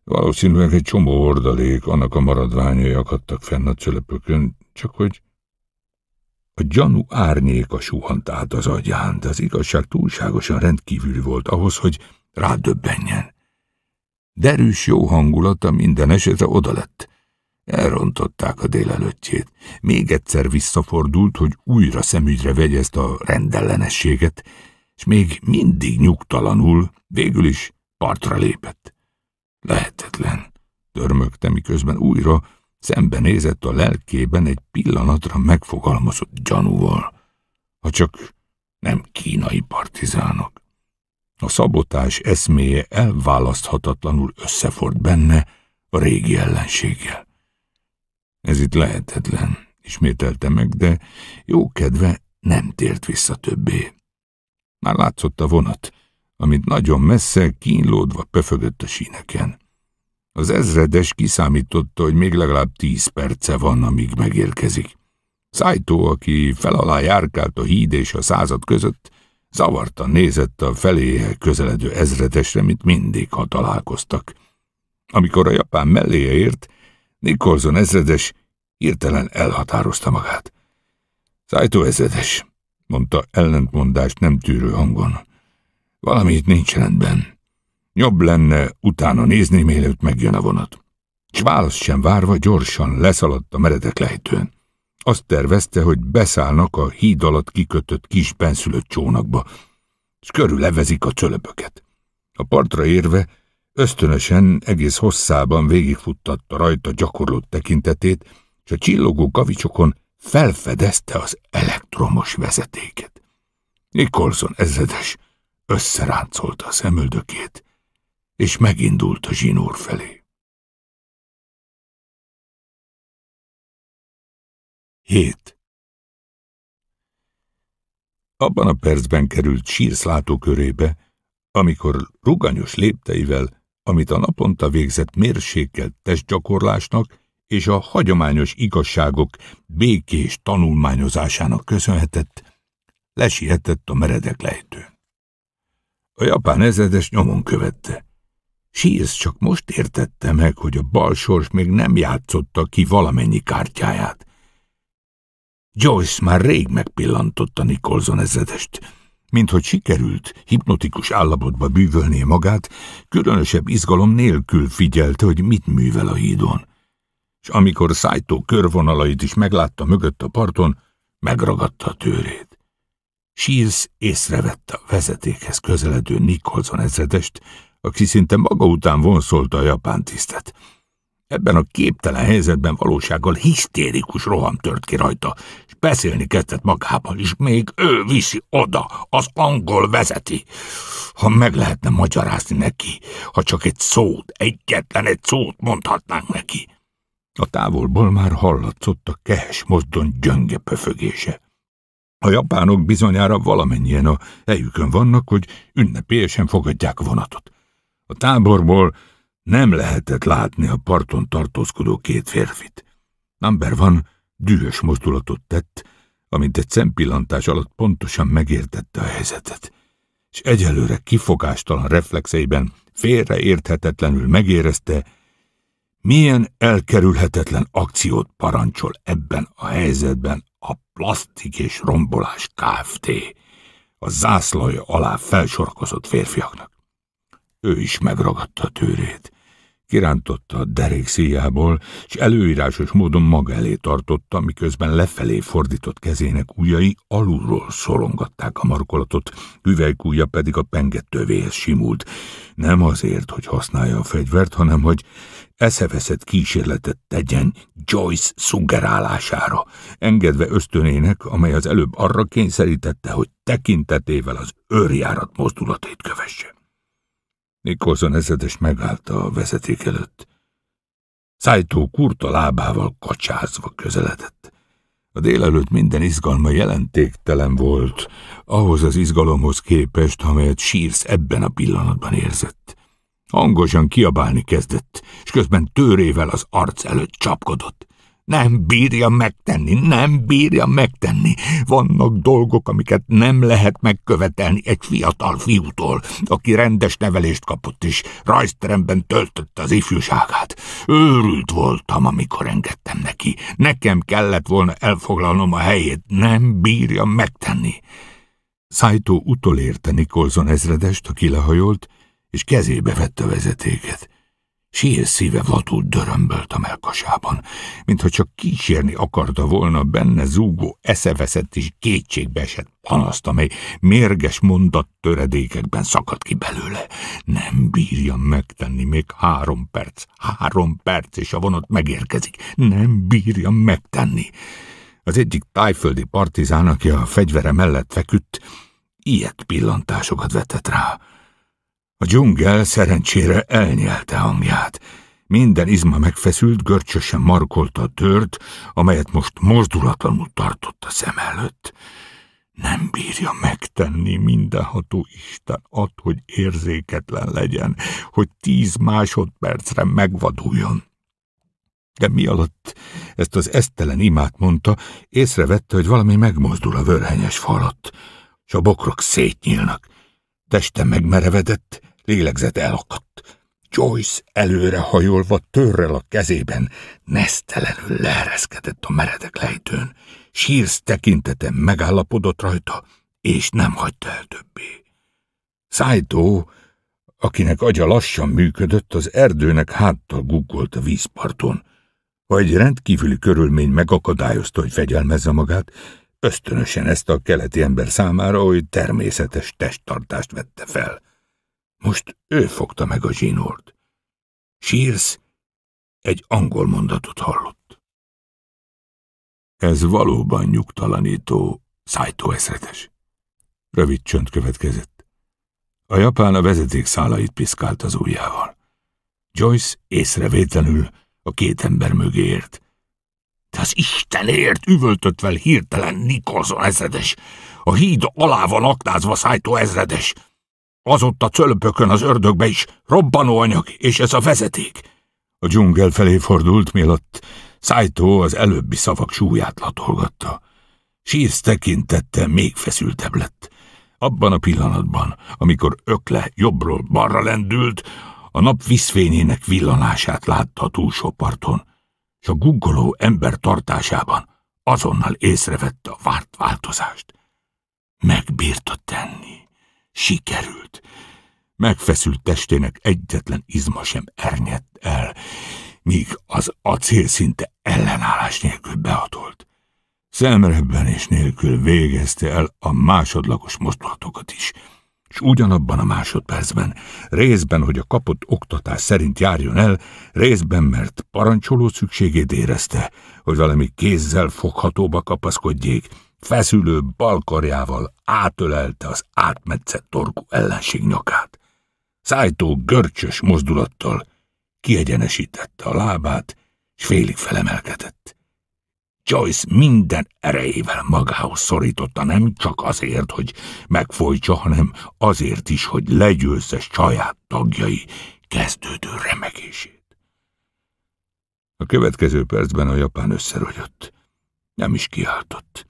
Valószínűleg egy csomó ordalék, annak a maradványai akadtak fenn a cölepökön, csak hogy a gyanú árnyéka suhant át az agyán, de az igazság túlságosan rendkívüli volt ahhoz, hogy rádöbbenjen. Derűs jó hangulata minden esetre oda lett. Elrontották a délelőttjét. Még egyszer visszafordult, hogy újra szemügyre vegye ezt a rendellenességet, és még mindig nyugtalanul végül is partra lépett. Lehetetlen, dörmögte, miközben újra szembenézett a lelkében egy pillanatra megfogalmazott gyanúval. Ha csak nem kínai partizánok. A szabotás eszméje elválaszthatatlanul összefort benne a régi ellenséggel. Ez itt lehetetlen, ismételte meg, de jó kedve nem tért vissza többé. Már látszott a vonat, amit nagyon messze kínlódva pöfögött a síneken. Az ezredes kiszámította, hogy még legalább tíz perce van, amíg megérkezik. Szájtó, aki felalá járkált a híd és a század között, zavartan nézett a feléje közeledő ezredesre, mint mindig, ha találkoztak. Amikor a japán melléje ért, Nikolson ezredes hirtelen elhatározta magát. Szájtó ezredes, mondta ellentmondást nem tűrő hangon. Valami itt nincs rendben. Jobb lenne utána nézni, mielőtt megjön a vonat. S választ sem várva gyorsan leszaladt a meredek lejtőn. Azt tervezte, hogy beszállnak a híd alatt kikötött kis benszülött csónakba, és körülevezik a cölöpöket. A partra érve ösztönösen egész hosszában végigfuttatta rajta gyakorlott tekintetét, és a csillogó kavicsokon felfedezte az elektromos vezetéket. Nikolson ezredes összeráncolta a szemöldökét, és megindult a zsinór felé. 7. Abban a percben került Sírsz látókörébe, amikor ruganyos lépteivel, amit a naponta végzett mérsékelt testgyakorlásnak és a hagyományos igazságok békés tanulmányozásának köszönhetett, lesietett a meredek lejtőn. A japán ezredes nyomon követte. Sírsz csak most értette meg, hogy a bal sors még nem játszotta ki valamennyi kártyáját. Joyce már rég megpillantotta Nicholson ezredest. Mint hogy sikerült hipnotikus állapotba bűvölnie magát, különösebb izgalom nélkül figyelte, hogy mit művel a hídon. És amikor szájtó körvonalait is meglátta mögött a parton, megragadta a tőrét. Shields észrevette a vezetékhez közeledő Nicholson ezredest, aki szinte maga után vonszolta a japán tisztet. Ebben a képtelen helyzetben valósággal hisztérikus roham tört ki rajta, és beszélni kezdett magával, és még ő viszi oda, az angol vezeti. Ha meg lehetne magyarázni neki, ha csak egy szót, egyetlen egy szót mondhatnánk neki. A távolból már hallatszott a kehes mozdony gyönge pöfögése. A japánok bizonyára valamennyien a helyükön vannak, hogy ünnepélyesen fogadják a vonatot. A táborból nem lehetett látni a parton tartózkodó két férfit. Number van dühös mozdulatot tett, amint egy szempillantás alatt pontosan megértette a helyzetet, és egyelőre kifogástalan reflexeiben félreérthetetlenül megérezte, Milyen elkerülhetetlen akciót parancsol ebben a helyzetben a plastik és rombolás Kft. a zászlaja alá felsorakozott férfiaknak. Ő is megragadta a tőrét. Kirántotta a derék szíjából, és előírásos módon maga elé tartotta, miközben lefelé fordított kezének ujjai alulról szorongatták a markolatot, üvelykújja pedig a pengetővéhez simult. Nem azért, hogy használja a fegyvert, hanem hogy eszeveszett kísérletet tegyen Joyce szuggerálására, engedve ösztönének, amely az előbb arra kényszerítette, hogy tekintetével az őrjárat mozdulatét kövesse. Nikolson ezredes megállta a vezeték előtt. Szájtó kurta lábával kacsázva közeledett. A délelőtt minden izgalma jelentéktelen volt, ahhoz az izgalomhoz képest, amelyet Sírsz ebben a pillanatban érzett. Hangosan kiabálni kezdett, és közben tőrével az arc előtt csapkodott. Nem bírja megtenni, nem bírja megtenni. Vannak dolgok, amiket nem lehet megkövetelni egy fiatal fiútól, aki rendes nevelést kapott és rajzteremben töltötte az ifjúságát. Őrült voltam, amikor engedtem neki. Nekem kellett volna elfoglalnom a helyét. Nem bírja megtenni. Szájtó utolérte Nikolson ezredest, aki lehajolt, és kezébe vette vezetéket. Sír szíve vadul dörömbölt a melkasában, mintha csak kísérni akarta volna benne zúgó, eszeveszett és esett panaszt, amely mérges mondat töredékekben szakadt ki belőle. Nem bírja megtenni még három perc, három perc, és a vonat megérkezik. Nem bírja megtenni. Az egyik tájföldi partizán, aki a fegyvere mellett feküdt, ilyet pillantásokat vetett rá. A dzsungel szerencsére elnyelte hangját. Minden izma megfeszült, görcsösen markolta a tört, amelyet most mozdulatlanul tartott a szem előtt. Nem bírja megtenni mindenható Isten, ad, hogy érzéketlen legyen, hogy tíz másodpercre megvaduljon. De mi alatt ezt az esztelen imát mondta, észrevette, hogy valami megmozdul a vörhenyes falat, s a bokrok szétnyílnak. Teste megmerevedett, lélegzet elakadt. Joyce előre hajolva törrel a kezében, nesztelenül leereszkedett a meredek lejtőn. Sírsz tekintete megállapodott rajta, és nem hagyta el többé. Szájtó, akinek agya lassan működött, az erdőnek háttal guggolt a vízparton. Ha egy rendkívüli körülmény megakadályozta, hogy fegyelmezze magát, ösztönösen ezt a keleti ember számára, hogy természetes testtartást vette fel. Most ő fogta meg a zsinort. Sírsz egy angol mondatot hallott. Ez valóban nyugtalanító, szájtó eszretes. Rövid csönd következett. A japán a vezeték szálait piszkált az ujjával. Joyce észrevétlenül a két ember mögé ért. De az Istenért üvöltött fel hirtelen Nikolson ezredes. A híd alá van aknázva szájtó ezredes. Az ott a cölöpökön az ördögbe is robbanóanyag, és ez a vezeték. A dzsungel felé fordult, mielőtt Szájtó az előbbi szavak súlyát latolgatta. Sírsz tekintette még feszültebb lett. Abban a pillanatban, amikor ökle jobbról balra lendült, a nap vízfényének villanását látta a túlsó parton, és a guggoló ember tartásában azonnal észrevette a várt változást. Megbírta tenni. Sikerült. Megfeszült testének egyetlen izma sem ernyett el, míg az acél szinte ellenállás nélkül behatolt. Szemrebbenés nélkül végezte el a másodlagos mozdulatokat is, és ugyanabban a másodpercben, részben, hogy a kapott oktatás szerint járjon el, részben, mert parancsoló szükségét érezte, hogy valami kézzel foghatóba kapaszkodjék, feszülő balkarjával átölelte az átmetszett torkú ellenség nyakát. Szájtó görcsös mozdulattal kiegyenesítette a lábát, s félig felemelkedett. Joyce minden erejével magához szorította nem csak azért, hogy megfojtsa, hanem azért is, hogy legyőzze saját tagjai kezdődő remegését. A következő percben a japán összerogyott. Nem is kiáltott.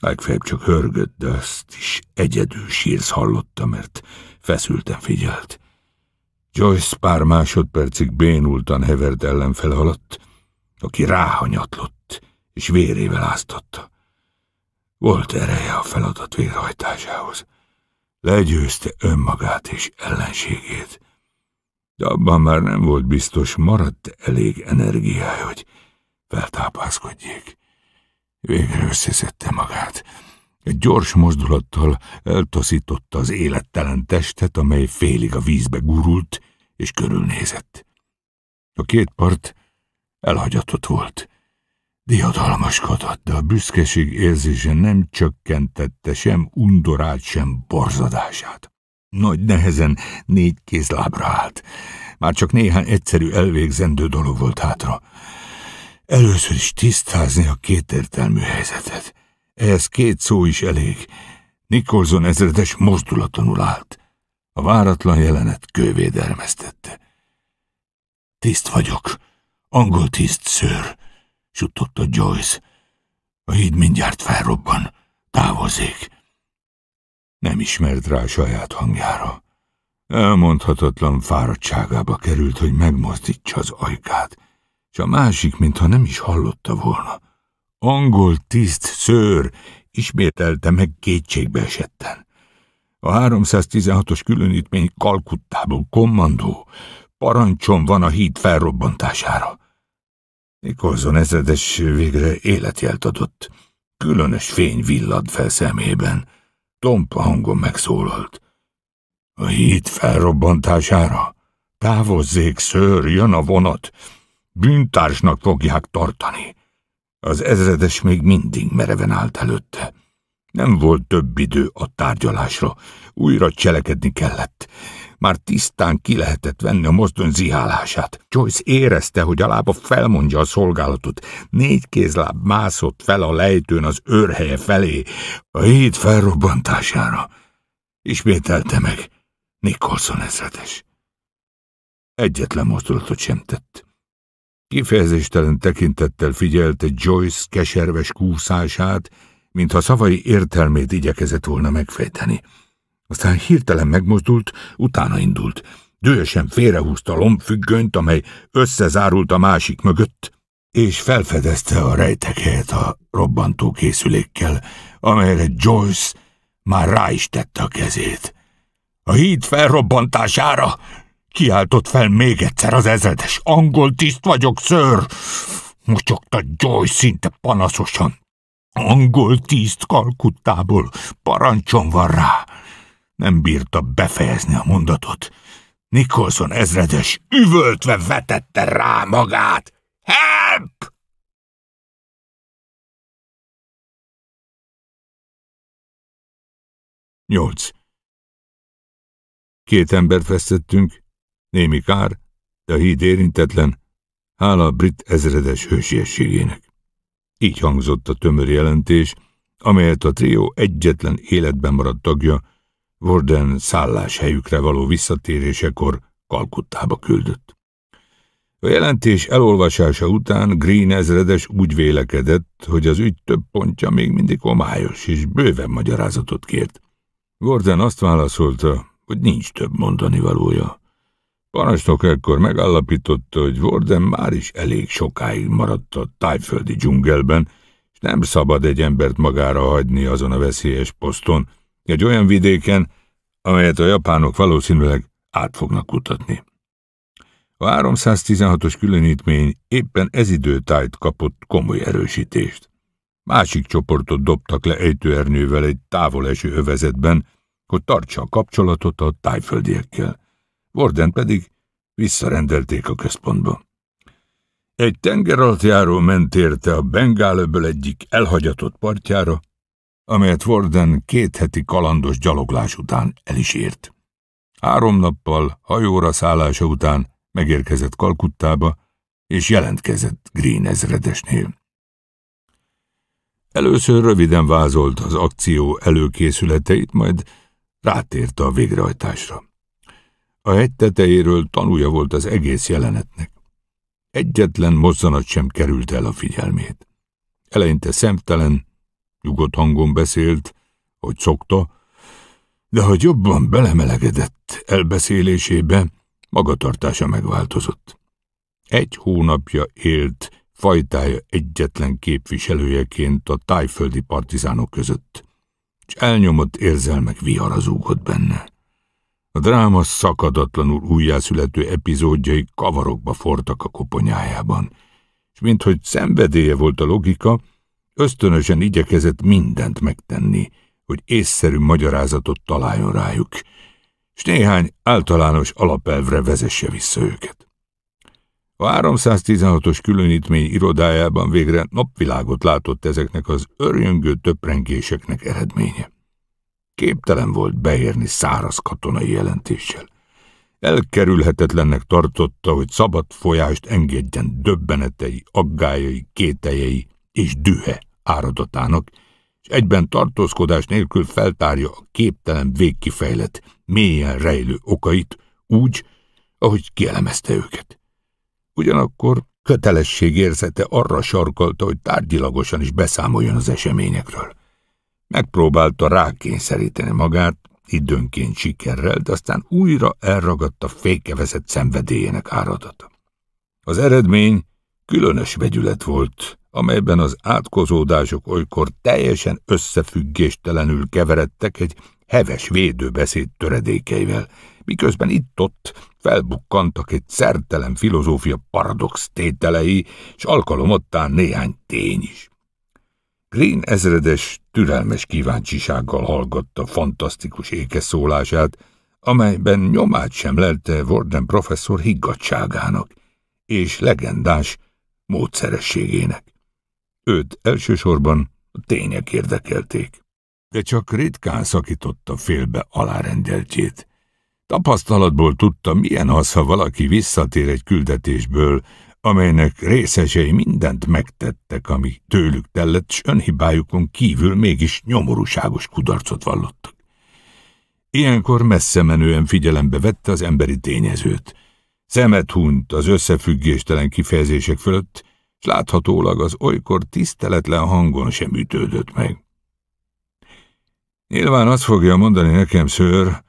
Legfeljebb csak hörgött, de azt is egyedül sírsz hallotta, mert feszülten figyelt. Joyce pár másodpercig bénultan hevert ellenfele alatt, aki ráhanyatlott és vérével áztatta. Volt ereje a feladat végrehajtásához. Legyőzte önmagát és ellenségét. De abban már nem volt biztos, maradt elég energiája, hogy feltápászkodjék. Végre összeszedte magát. Egy gyors mozdulattal eltaszította az élettelen testet, amely félig a vízbe gurult, és körülnézett. A két part elhagyatott volt. Diadalmaskodott, de a büszkeség érzése nem csökkentette sem undorát, sem borzadását. Nagy nehezen négy kézlábra állt. Már csak néhány egyszerű elvégzendő dolog volt hátra. Először is tisztázni a kétértelmű helyzetet. Ehhez két szó is elég. Nikolson ezredes mozdulatlanul állt. A váratlan jelenet kővé dermesztette. Tiszt vagyok, angol tiszt szőr, suttogta Joyce. A híd mindjárt felrobban, távozik. Nem ismert rá saját hangjára. Elmondhatatlan fáradtságába került, hogy megmozdítsa az ajkát, és a másik, mintha nem is hallotta volna. Angol tiszt szőr, ismételte meg kétségbe esetten. A 316-os különítmény Kalkuttából kommandó, parancsom van a híd felrobbantására. Nikolson ezredes végre életjelt adott. Különös fény villad fel szemében. Tompa hangon megszólalt. A híd felrobbantására? Távozzék, ször, jön a vonat. Bűntársnak fogják tartani. Az ezredes még mindig mereven állt előtte. Nem volt több idő a tárgyalásra, újra cselekedni kellett. Már tisztán ki lehetett venni a mozdony zihálását. Joyce érezte, hogy a lába felmondja a szolgálatot. Négy kézláb mászott fel a lejtőn az őrhelye felé, a híd felrobbantására. Ismételte meg Nicholson ezredes. Egyetlen mozdulatot sem tett. Kifejezéstelen tekintettel figyelte Joyce keserves kúszását, mintha szavai értelmét igyekezett volna megfejteni. Aztán hirtelen megmozdult, utána indult. Dühösen félrehúzta a lombfüggönyt, amely összezárult a másik mögött, és felfedezte a rejtekelyet a robbantó készülékkel, amelyre Joyce már rá is tette a kezét. A híd felrobbantására kiáltott fel még egyszer az ezredes. Angol tiszt vagyok, ször! Mocsogta Joyce szinte panaszosan. Angol tiszt Kalkuttából, parancsom van rá. Nem bírta befejezni a mondatot. Nicholson ezredes üvöltve vetette rá magát. Help! Nyolc. Két embert vesztettünk, némi kár, de a híd érintetlen, hála a brit ezredes hősiességének. Így hangzott a tömör jelentés, amelyet a trió egyetlen életben maradt tagja, Warden szálláshelyükre való visszatérésekor Kalkuttába küldött. A jelentés elolvasása után Green ezredes úgy vélekedett, hogy az ügy több pontja még mindig homályos, és bőven magyarázatot kért. Gordon azt válaszolta, hogy nincs több mondani valója. Parancsnok ekkor megállapította, hogy Warden már is elég sokáig maradt a tájföldi dzsungelben, és nem szabad egy embert magára hagyni azon a veszélyes poszton, egy olyan vidéken, amelyet a japánok valószínűleg át fognak kutatni. A 316-os különítmény éppen ez időtájt kapott komoly erősítést. Másik csoportot dobtak le ejtőernyővel egy távol övezetben, hogy tartsa a kapcsolatot a tájföldiekkel. Warden pedig visszarendelték a központba. Egy tengeralattjáró ment érte a Bengálöből egyik elhagyatott partjára, amelyet Warden két heti kalandos gyaloglás után el is ért. Három nappal hajóra szállása után megérkezett Kalkuttába, és jelentkezett Green ezredesnél. Először röviden vázolt az akció előkészületeit, majd rátért a végrehajtásra. A hegy tetejéről tanúja volt az egész jelenetnek. Egyetlen mozzanat sem került el a figyelmét. Eleinte szemtelen, nyugodt hangon beszélt, hogy szokta, de ha jobban belemelegedett elbeszélésébe, magatartása megváltozott. Egy hónapja élt fajtája egyetlen képviselőjeként a tájföldi partizánok között, és elnyomott érzelmek viharazúgott benne. A dráma szakadatlanul újjászülető epizódjai kavarokba fortak a koponyájában, és minthogy szenvedélye volt a logika, ösztönösen igyekezett mindent megtenni, hogy észszerű magyarázatot találjon rájuk, és néhány általános alapelvre vezesse vissza őket. A 316-os különítmény irodájában végre napvilágot látott ezeknek az örjöngő töprengéseknek eredménye. Képtelen volt beérni száraz katonai jelentéssel. Elkerülhetetlennek tartotta, hogy szabad folyást engedjen döbbenetei, aggájai, kételjei és dühe áradatának, és egyben tartózkodás nélkül feltárja a képtelen végkifejlet, mélyen rejlő okait úgy, ahogy kielemezte őket. Ugyanakkor kötelességérzete arra sarkalta, hogy tárgyilagosan is beszámoljon az eseményekről. Megpróbálta rákényszeríteni magát, időnként sikerrel, de aztán újra elragadta fékevezett szenvedélyének áradata. Az eredmény különös vegyület volt, amelyben az átkozódások olykor teljesen összefüggéstelenül keveredtek egy heves védőbeszéd töredékeivel, miközben itt-ott felbukkantak egy szertelen filozófia paradox tételei, és alkalomottán néhány tény is. Green ezredes türelmes kíváncsisággal hallgatta fantasztikus ékeszólását, amelyben nyomát sem lelte Warden professzor higgadságának és legendás módszerességének. Őt elsősorban a tények érdekelték, de csak ritkán szakította félbe alárendeltjét. Tapasztalatból tudta, milyen az, ha valaki visszatér egy küldetésből, amelynek részesei mindent megtettek, ami tőlük tellett, s önhibájukon kívül mégis nyomorúságos kudarcot vallottak. Ilyenkor messze menően figyelembe vette az emberi tényezőt. Szemet hunyt az összefüggéstelen kifejezések fölött, s láthatólag az olykor tiszteletlen hangon sem ütődött meg. Nyilván azt fogja mondani nekem, szőr,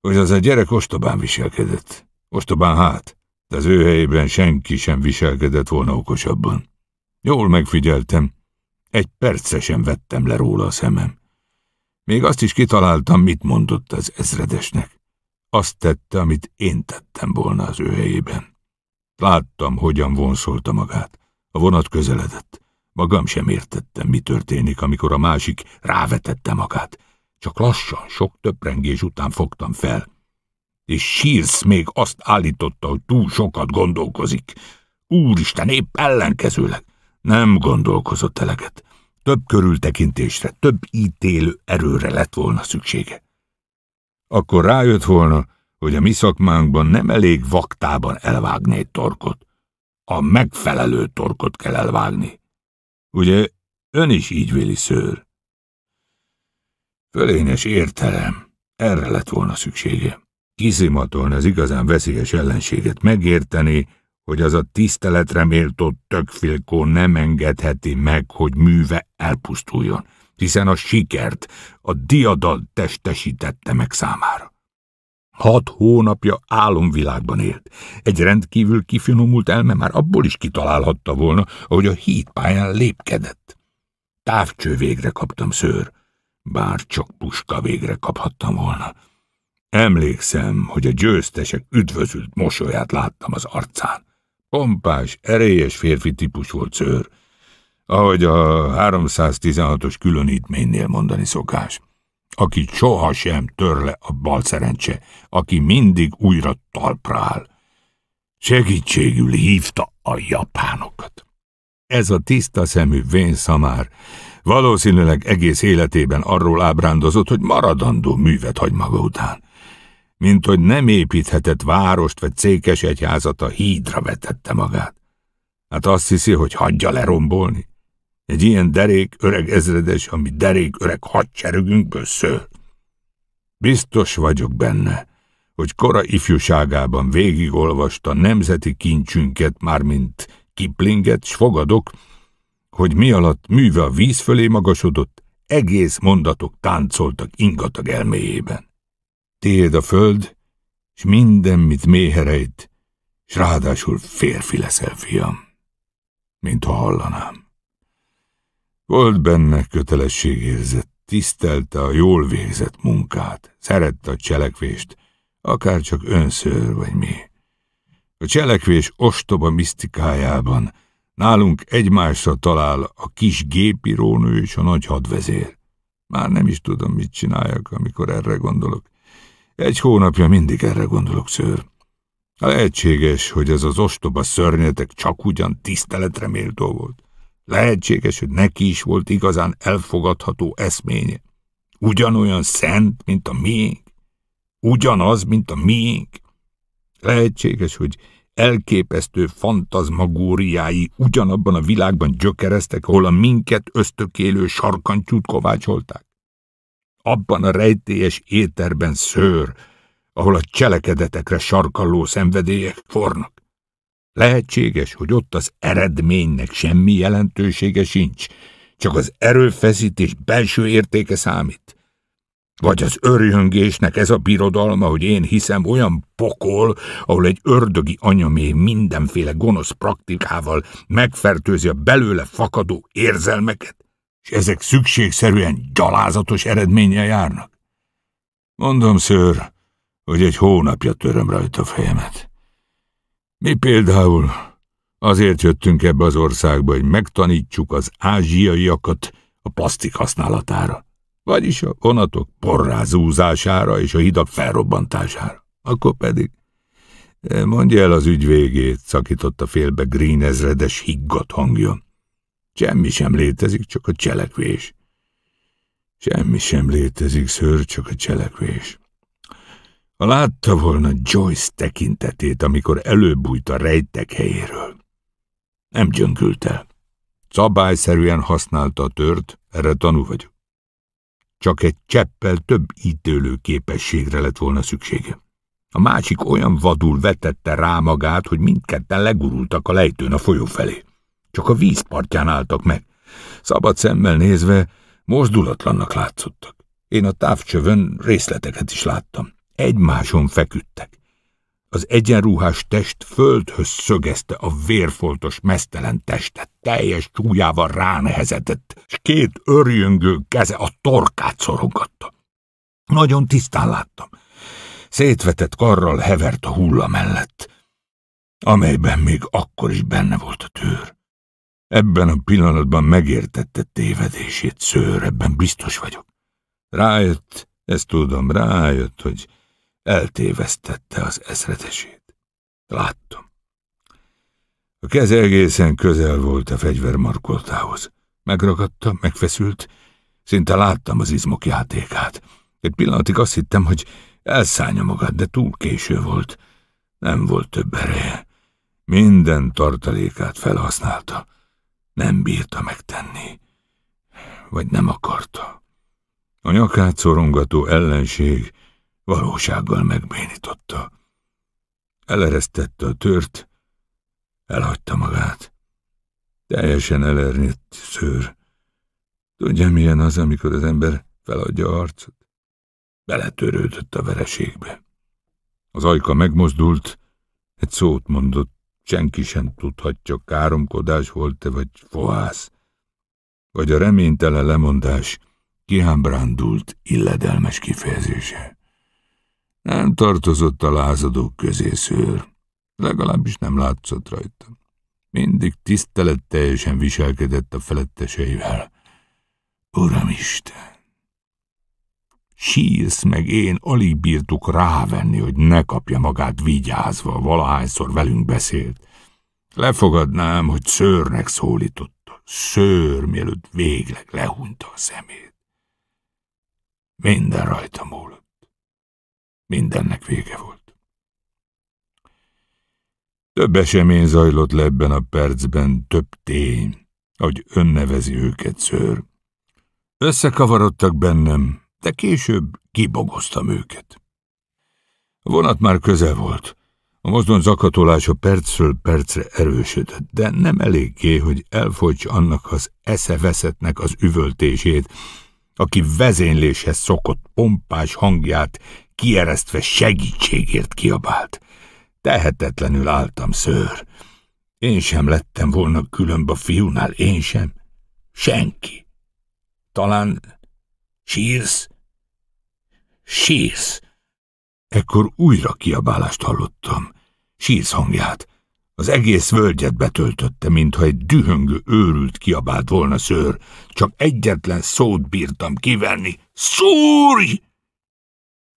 hogy az a gyerek ostobán viselkedett. Ostobán hát, de az ő helyében senki sem viselkedett volna okosabban. Jól megfigyeltem, egy perce sem vettem le róla a szemem. Még azt is kitaláltam, mit mondott az ezredesnek. Azt tette, amit én tettem volna az ő helyében. Láttam, hogyan vonszolta magát. A vonat közeledett. Magam sem értettem, mi történik, amikor a másik rávetette magát. Csak lassan, sok töprengés után fogtam fel. És sírsz még azt állította, hogy túl sokat gondolkozik. Úristen, épp ellenkezőleg. Nem gondolkozott eleget. Több körültekintésre, több ítélő erőre lett volna szüksége. Akkor rájött volna, hogy a mi szakmánkban nem elég vaktában elvágni egy torkot. A megfelelő torkot kell elvágni. Ugye ön is így véli szőr? Fölényes értelem, erre lett volna szüksége. Kiszimatolni az igazán veszélyes ellenséget, megérteni, hogy az a tiszteletre méltó tökfilkó nem engedheti meg, hogy műve elpusztuljon, hiszen a sikert a diadal testesítette meg számára. Hat hónapja álomvilágban élt. Egy rendkívül kifinomult elme már abból is kitalálhatta volna, ahogy a hídpályán lépkedett. Távcső végre kaptam szőr, bár csak puska végre kaphattam volna. Emlékszem, hogy a győztesek üdvözült mosolyát láttam az arcán. Pompás, erélyes férfi típus volt szőr, ahogy a 316-os különítménynél mondani szokás aki sohasem tör le a bal szerencse, aki mindig újra talpra áll. Segítségül hívta a japánokat. Ez a tiszta szemű vén szamár valószínűleg egész életében arról ábrándozott, hogy maradandó művet hagy maga után. Mint hogy nem építhetett várost vagy cékes egyházat, a hídra vetette magát. Hát azt hiszi, hogy hagyja lerombolni. Egy ilyen derék öreg ezredes, ami derék öreg hadseregünkből szől. Biztos vagyok benne, hogy kora ifjúságában végigolvasta nemzeti kincsünket, mármint Kiplinget, s fogadok, hogy mi alatt műve a víz fölé magasodott, egész mondatok táncoltak ingatag elméjében. Tiéd a föld, és minden, mit méherejt, és ráadásul férfi leszel, fiam, mint ha hallanám. Volt benne kötelességérzet, tisztelte a jól végzett munkát, szerette a cselekvést, akár csak önször vagy mi. A cselekvés ostoba misztikájában nálunk egymásra talál a kis gépírónő és a nagy hadvezér. Már nem is tudom, mit csináljak, amikor erre gondolok. Egy hónapja mindig erre gondolok, szőr. Lehetséges, hogy ez az ostoba szörnyetek csak ugyan tiszteletre méltó volt. Lehetséges, hogy neki is volt igazán elfogadható eszménye. Ugyanolyan szent, mint a miénk. Ugyanaz, mint a miénk. Lehetséges, hogy elképesztő fantazmagóriái ugyanabban a világban gyökereztek, ahol a minket ösztökélő sarkantyút kovácsolták. Abban a rejtélyes éterben szőr, ahol a cselekedetekre sarkalló szenvedélyek fornak. Lehetséges, hogy ott az eredménynek semmi jelentősége sincs, csak az erőfeszítés belső értéke számít. Vagy az örjöngésnek ez a birodalma, hogy én hiszem olyan pokol, ahol egy ördögi anyamé mindenféle gonosz praktikával megfertőzi a belőle fakadó érzelmeket, és ezek szükségszerűen gyalázatos eredménnyel járnak. Mondom, szőr, hogy egy hónapja töröm rajta a fejemet. Mi például azért jöttünk ebbe az országba, hogy megtanítsuk az ázsiaiakat a plastik használatára vagyis a vonatok porrázúzására és a hidak felrobbantására. Akkor pedig eh, mondja el az ügy végét, szakította félbe Green ezredes higgadt hangja. Semmi sem létezik, csak a cselekvés. Semmi sem létezik, ször, csak a cselekvés. Ha látta volna Joyce tekintetét, amikor előbújt a rejtek helyéről. Nem gyöngült el. Szabályszerűen használta a tört, erre tanú vagyok. Csak egy cseppel több ítélő képességre lett volna szüksége. A másik olyan vadul vetette rá magát, hogy mindketten legurultak a lejtőn a folyó felé. Csak a vízpartján álltak meg. Szabad szemmel nézve mozdulatlannak látszottak. Én a távcsövön részleteket is láttam. Egymáson feküdtek. Az egyenruhás test földhöz szögezte a vérfoltos, mesztelen testet, teljes csúlyával ránehezedett, és két örjöngő keze a torkát szorongatta. Nagyon tisztán láttam. Szétvetett karral hevert a hulla mellett, amelyben még akkor is benne volt a tőr. Ebben a pillanatban megértette tévedését, szőr, ebben biztos vagyok. Rájött, ezt tudom, rájött, hogy eltévesztette az ezredesét. Láttam. A keze egészen közel volt a fegyver markoltához. Megragadta, megfeszült, szinte láttam az izmok játékát. Egy pillanatig azt hittem, hogy elszállja magát, de túl késő volt. Nem volt több ereje. Minden tartalékát felhasználta. Nem bírta megtenni. Vagy nem akarta. A nyakát szorongató ellenség valósággal megbénította. Eleresztette a tört, elhagyta magát. Teljesen elernyett szőr. Tudja, milyen az, amikor az ember feladja arcot? Beletörődött a vereségbe. Az ajka megmozdult, egy szót mondott, senki sem tudhatja, káromkodás volt-e, vagy fohász, vagy a reménytelen lemondás kiámbrándult, illedelmes kifejezése. Nem tartozott a lázadók közé szőr, legalábbis nem látszott rajta. Mindig tiszteletteljesen viselkedett a feletteseivel. Uramisten! Sírsz meg én alig bírtuk rávenni, hogy ne kapja magát vigyázva, valahányszor velünk beszélt. Lefogadnám, hogy szőrnek szólította. Szőr, mielőtt végleg lehunta a szemét. Minden rajta múlott. Mindennek vége volt. Több esemény zajlott le ebben a percben, több tény, ahogy önnevezi őket szőr. Összekavarodtak bennem, de később kibogoztam őket. A vonat már közel volt. A mozdon zakatolása percről percre erősödött, de nem eléggé, hogy elfogyj annak az eszeveszetnek az üvöltését, aki vezényléshez szokott pompás hangját kieresztve segítségért kiabált. Tehetetlenül álltam, szőr. Én sem lettem volna különb a fiúnál, én sem. Senki. Talán sírsz? Sírsz. Ekkor újra kiabálást hallottam. Sírsz hangját. Az egész völgyet betöltötte, mintha egy dühöngő őrült kiabált volna szőr. Csak egyetlen szót bírtam kivenni. Szúrj!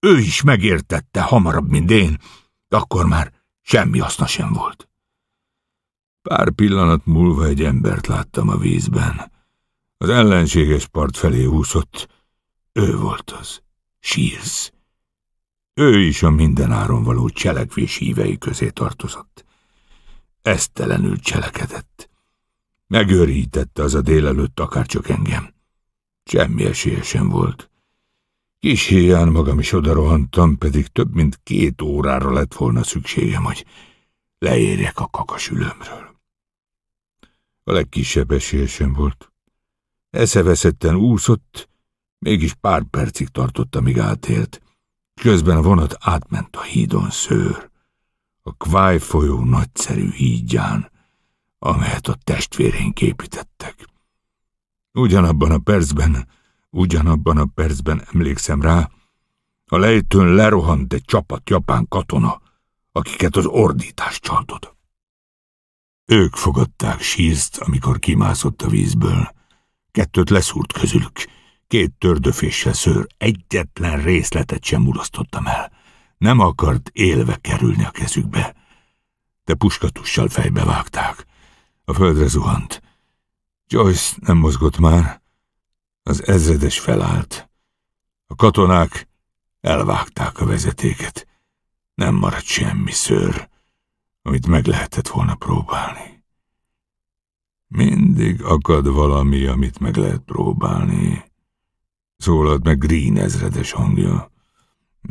Ő is megértette hamarabb, mint én, akkor már semmi haszna sem volt. Pár pillanat múlva egy embert láttam a vízben. Az ellenséges part felé úszott. Ő volt az. Sírsz. Ő is a mindenáron való cselekvés hívei közé tartozott. Esztelenül cselekedett. Megőrítette az a délelőtt akárcsak engem. Semmi esélye sem volt. Kis héján magam is odarohantam, pedig több mint két órára lett volna szükségem, hogy leérjek a kakasülömről. A legkisebb esélye sem volt. Eszeveszetten úszott, mégis pár percig tartott, amíg átért. Közben a vonat átment a hídon szőr, a Kváj folyó nagyszerű hídján, amelyet a testvéreink építettek. Ugyanabban a percben, ugyanabban a percben emlékszem rá, a lejtőn lerohant egy csapat japán katona, akiket az ordítás csaltott. Ők fogadták sízt, amikor kimászott a vízből. Kettőt leszúrt közülük, Két tördöfésre szőr, egyetlen részletet sem mulasztottam el. Nem akart élve kerülni a kezükbe. De puskatussal fejbe vágták. A földre zuhant. Joyce nem mozgott már. Az ezredes felállt. A katonák elvágták a vezetéket. Nem maradt semmi szőr, amit meg lehetett volna próbálni. Mindig akad valami, amit meg lehet próbálni szólalt meg Green ezredes hangja.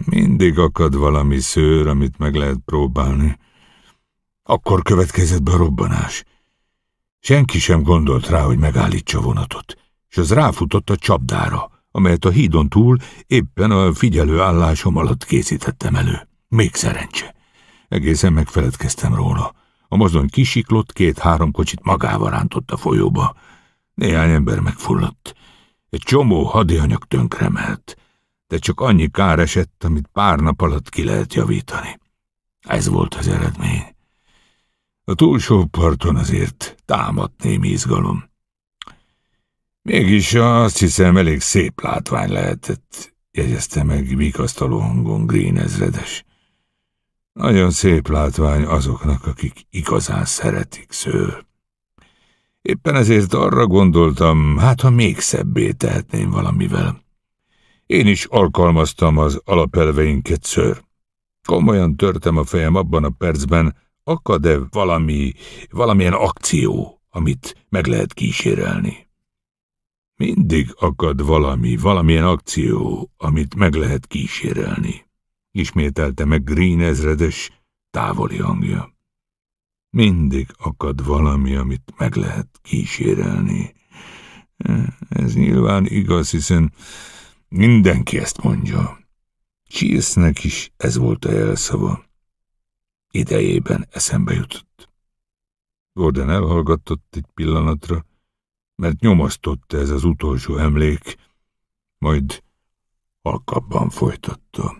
Mindig akad valami szőr, amit meg lehet próbálni. Akkor következett be a robbanás. Senki sem gondolt rá, hogy megállítsa vonatot, és az ráfutott a csapdára, amelyet a hídon túl éppen a figyelő állásom alatt készítettem elő. Még szerencse. Egészen megfeledkeztem róla. A mozdony kisiklott, két-három kocsit magával rántott a folyóba. Néhány ember megfulladt. Egy csomó hadianyag tönkremelt, de csak annyi kár esett, amit pár nap alatt ki lehet javítani. Ez volt az eredmény. A túlsó parton azért támadt némi izgalom. Mégis azt hiszem elég szép látvány lehetett, jegyezte meg vikasztaló hangon Green ezredes. Nagyon szép látvány azoknak, akik igazán szeretik szőr. Éppen ezért arra gondoltam, hát ha még szebbé tehetném valamivel. Én is alkalmaztam az alapelveinket, ször. Komolyan törtem a fejem abban a percben, akad-e valami, valamilyen akció, amit meg lehet kísérelni. Mindig akad valami, valamilyen akció, amit meg lehet kísérelni, ismételte meg Green ezredes távoli hangja. Mindig akad valami, amit meg lehet kísérelni. Ez nyilván igaz, hiszen mindenki ezt mondja. Cheersnek is ez volt a jelszava. Idejében eszembe jutott. Gordon elhallgatott egy pillanatra, mert nyomasztotta ez az utolsó emlék, majd alkabban folytatta.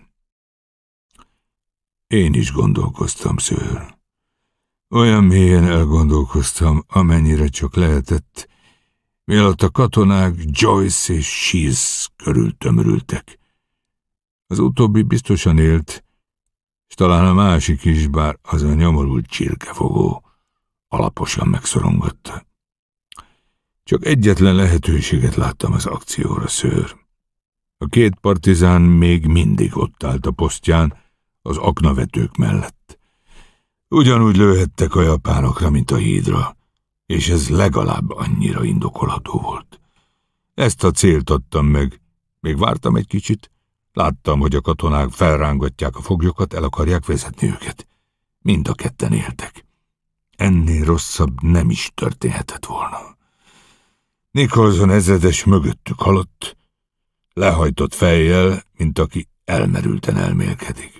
Én is gondolkoztam, szőr. Olyan mélyen elgondolkoztam, amennyire csak lehetett, mielőtt a katonák Joyce és Shees körül tömörültek. Az utóbbi biztosan élt, és talán a másik is, bár az a nyomorult csirkefogó alaposan megszorongatta. Csak egyetlen lehetőséget láttam az akcióra, szőr. A két partizán még mindig ott állt a posztján, az aknavetők mellett. Ugyanúgy lőhettek a japánokra, mint a hídra, és ez legalább annyira indokolható volt. Ezt a célt adtam meg. Még vártam egy kicsit. Láttam, hogy a katonák felrángatják a foglyokat, el akarják vezetni őket. Mind a ketten éltek. Ennél rosszabb nem is történhetett volna. Nicholson ezredes mögöttük halott, lehajtott fejjel, mint aki elmerülten elmélkedik.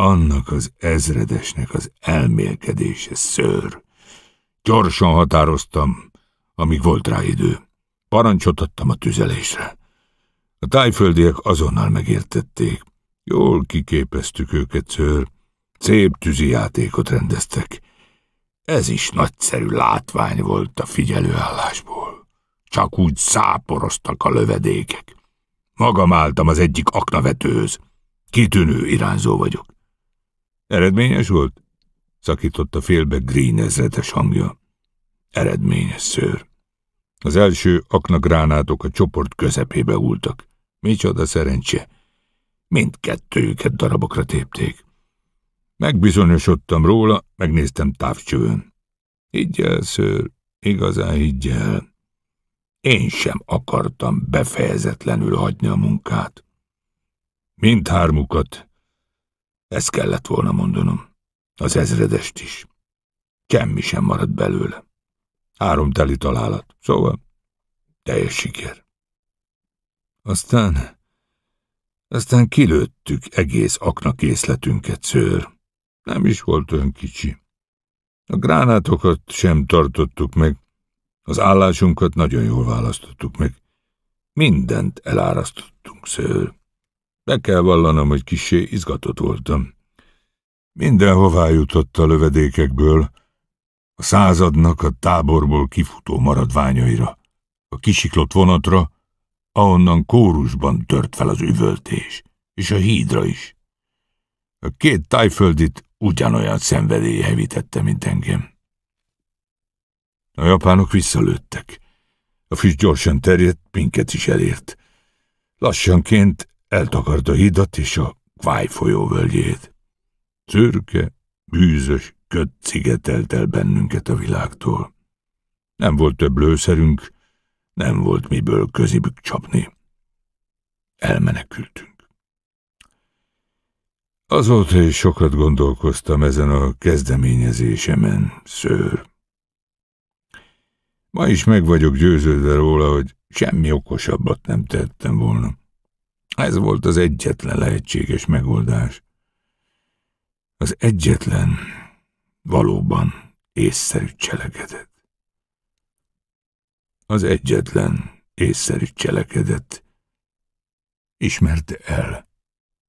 Annak az ezredesnek az elmélkedése szőr. Gyorsan határoztam, amíg volt rá idő. Parancsot adtam a tüzelésre. A tájföldiek azonnal megértették. Jól kiképeztük őket, szőr. Szép tűzi játékot rendeztek. Ez is nagyszerű látvány volt a figyelőállásból. Csak úgy száporoztak a lövedékek. Magam álltam az egyik aknavetőhöz. Kitűnő irányzó vagyok. Eredményes volt? Szakította félbe Green ezredes hangja. Eredményes, szőr. Az első aknagránátok a csoport közepébe hultak. Micsoda szerencse! Mindkettőjüket darabokra tépték. Megbizonyosodtam róla, megnéztem távcsövön. Higgyel, szőr, igazán higgyel. Én sem akartam befejezetlenül hagyni a munkát. Mindhármukat. Ezt kellett volna mondanom. Az ezredest is. Semmi sem maradt belőle. Három teli találat, szóval teljes siker. Aztán, aztán kilőttük egész aknakészletünket, szőr. Nem is volt olyan kicsi. A gránátokat sem tartottuk meg, az állásunkat nagyon jól választottuk meg. Mindent elárasztottunk, szőr. Be kell vallanom, hogy kisé izgatott voltam. Mindenhová jutott a lövedékekből, a századnak a táborból kifutó maradványaira, a kisiklott vonatra, ahonnan kórusban tört fel az üvöltés, és a hídra is. A két tájföldit ugyanolyan szenvedély hevítette, mint engem. A japánok visszalőttek. A füst gyorsan terjedt, minket is elért. Lassanként eltakarta a hidat és a Kváj folyó völgyét. Szürke, bűzös, köt szigetelt el bennünket a világtól. Nem volt több lőszerünk, nem volt miből közibük csapni. Elmenekültünk. Azóta is sokat gondolkoztam ezen a kezdeményezésemen, szőr. Ma is meg vagyok győződve róla, hogy semmi okosabbat nem tettem volna. Ez volt az egyetlen lehetséges megoldás. Az egyetlen, valóban észszerű cselekedet. Az egyetlen észszerű cselekedet ismerte el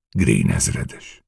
Green ezredes.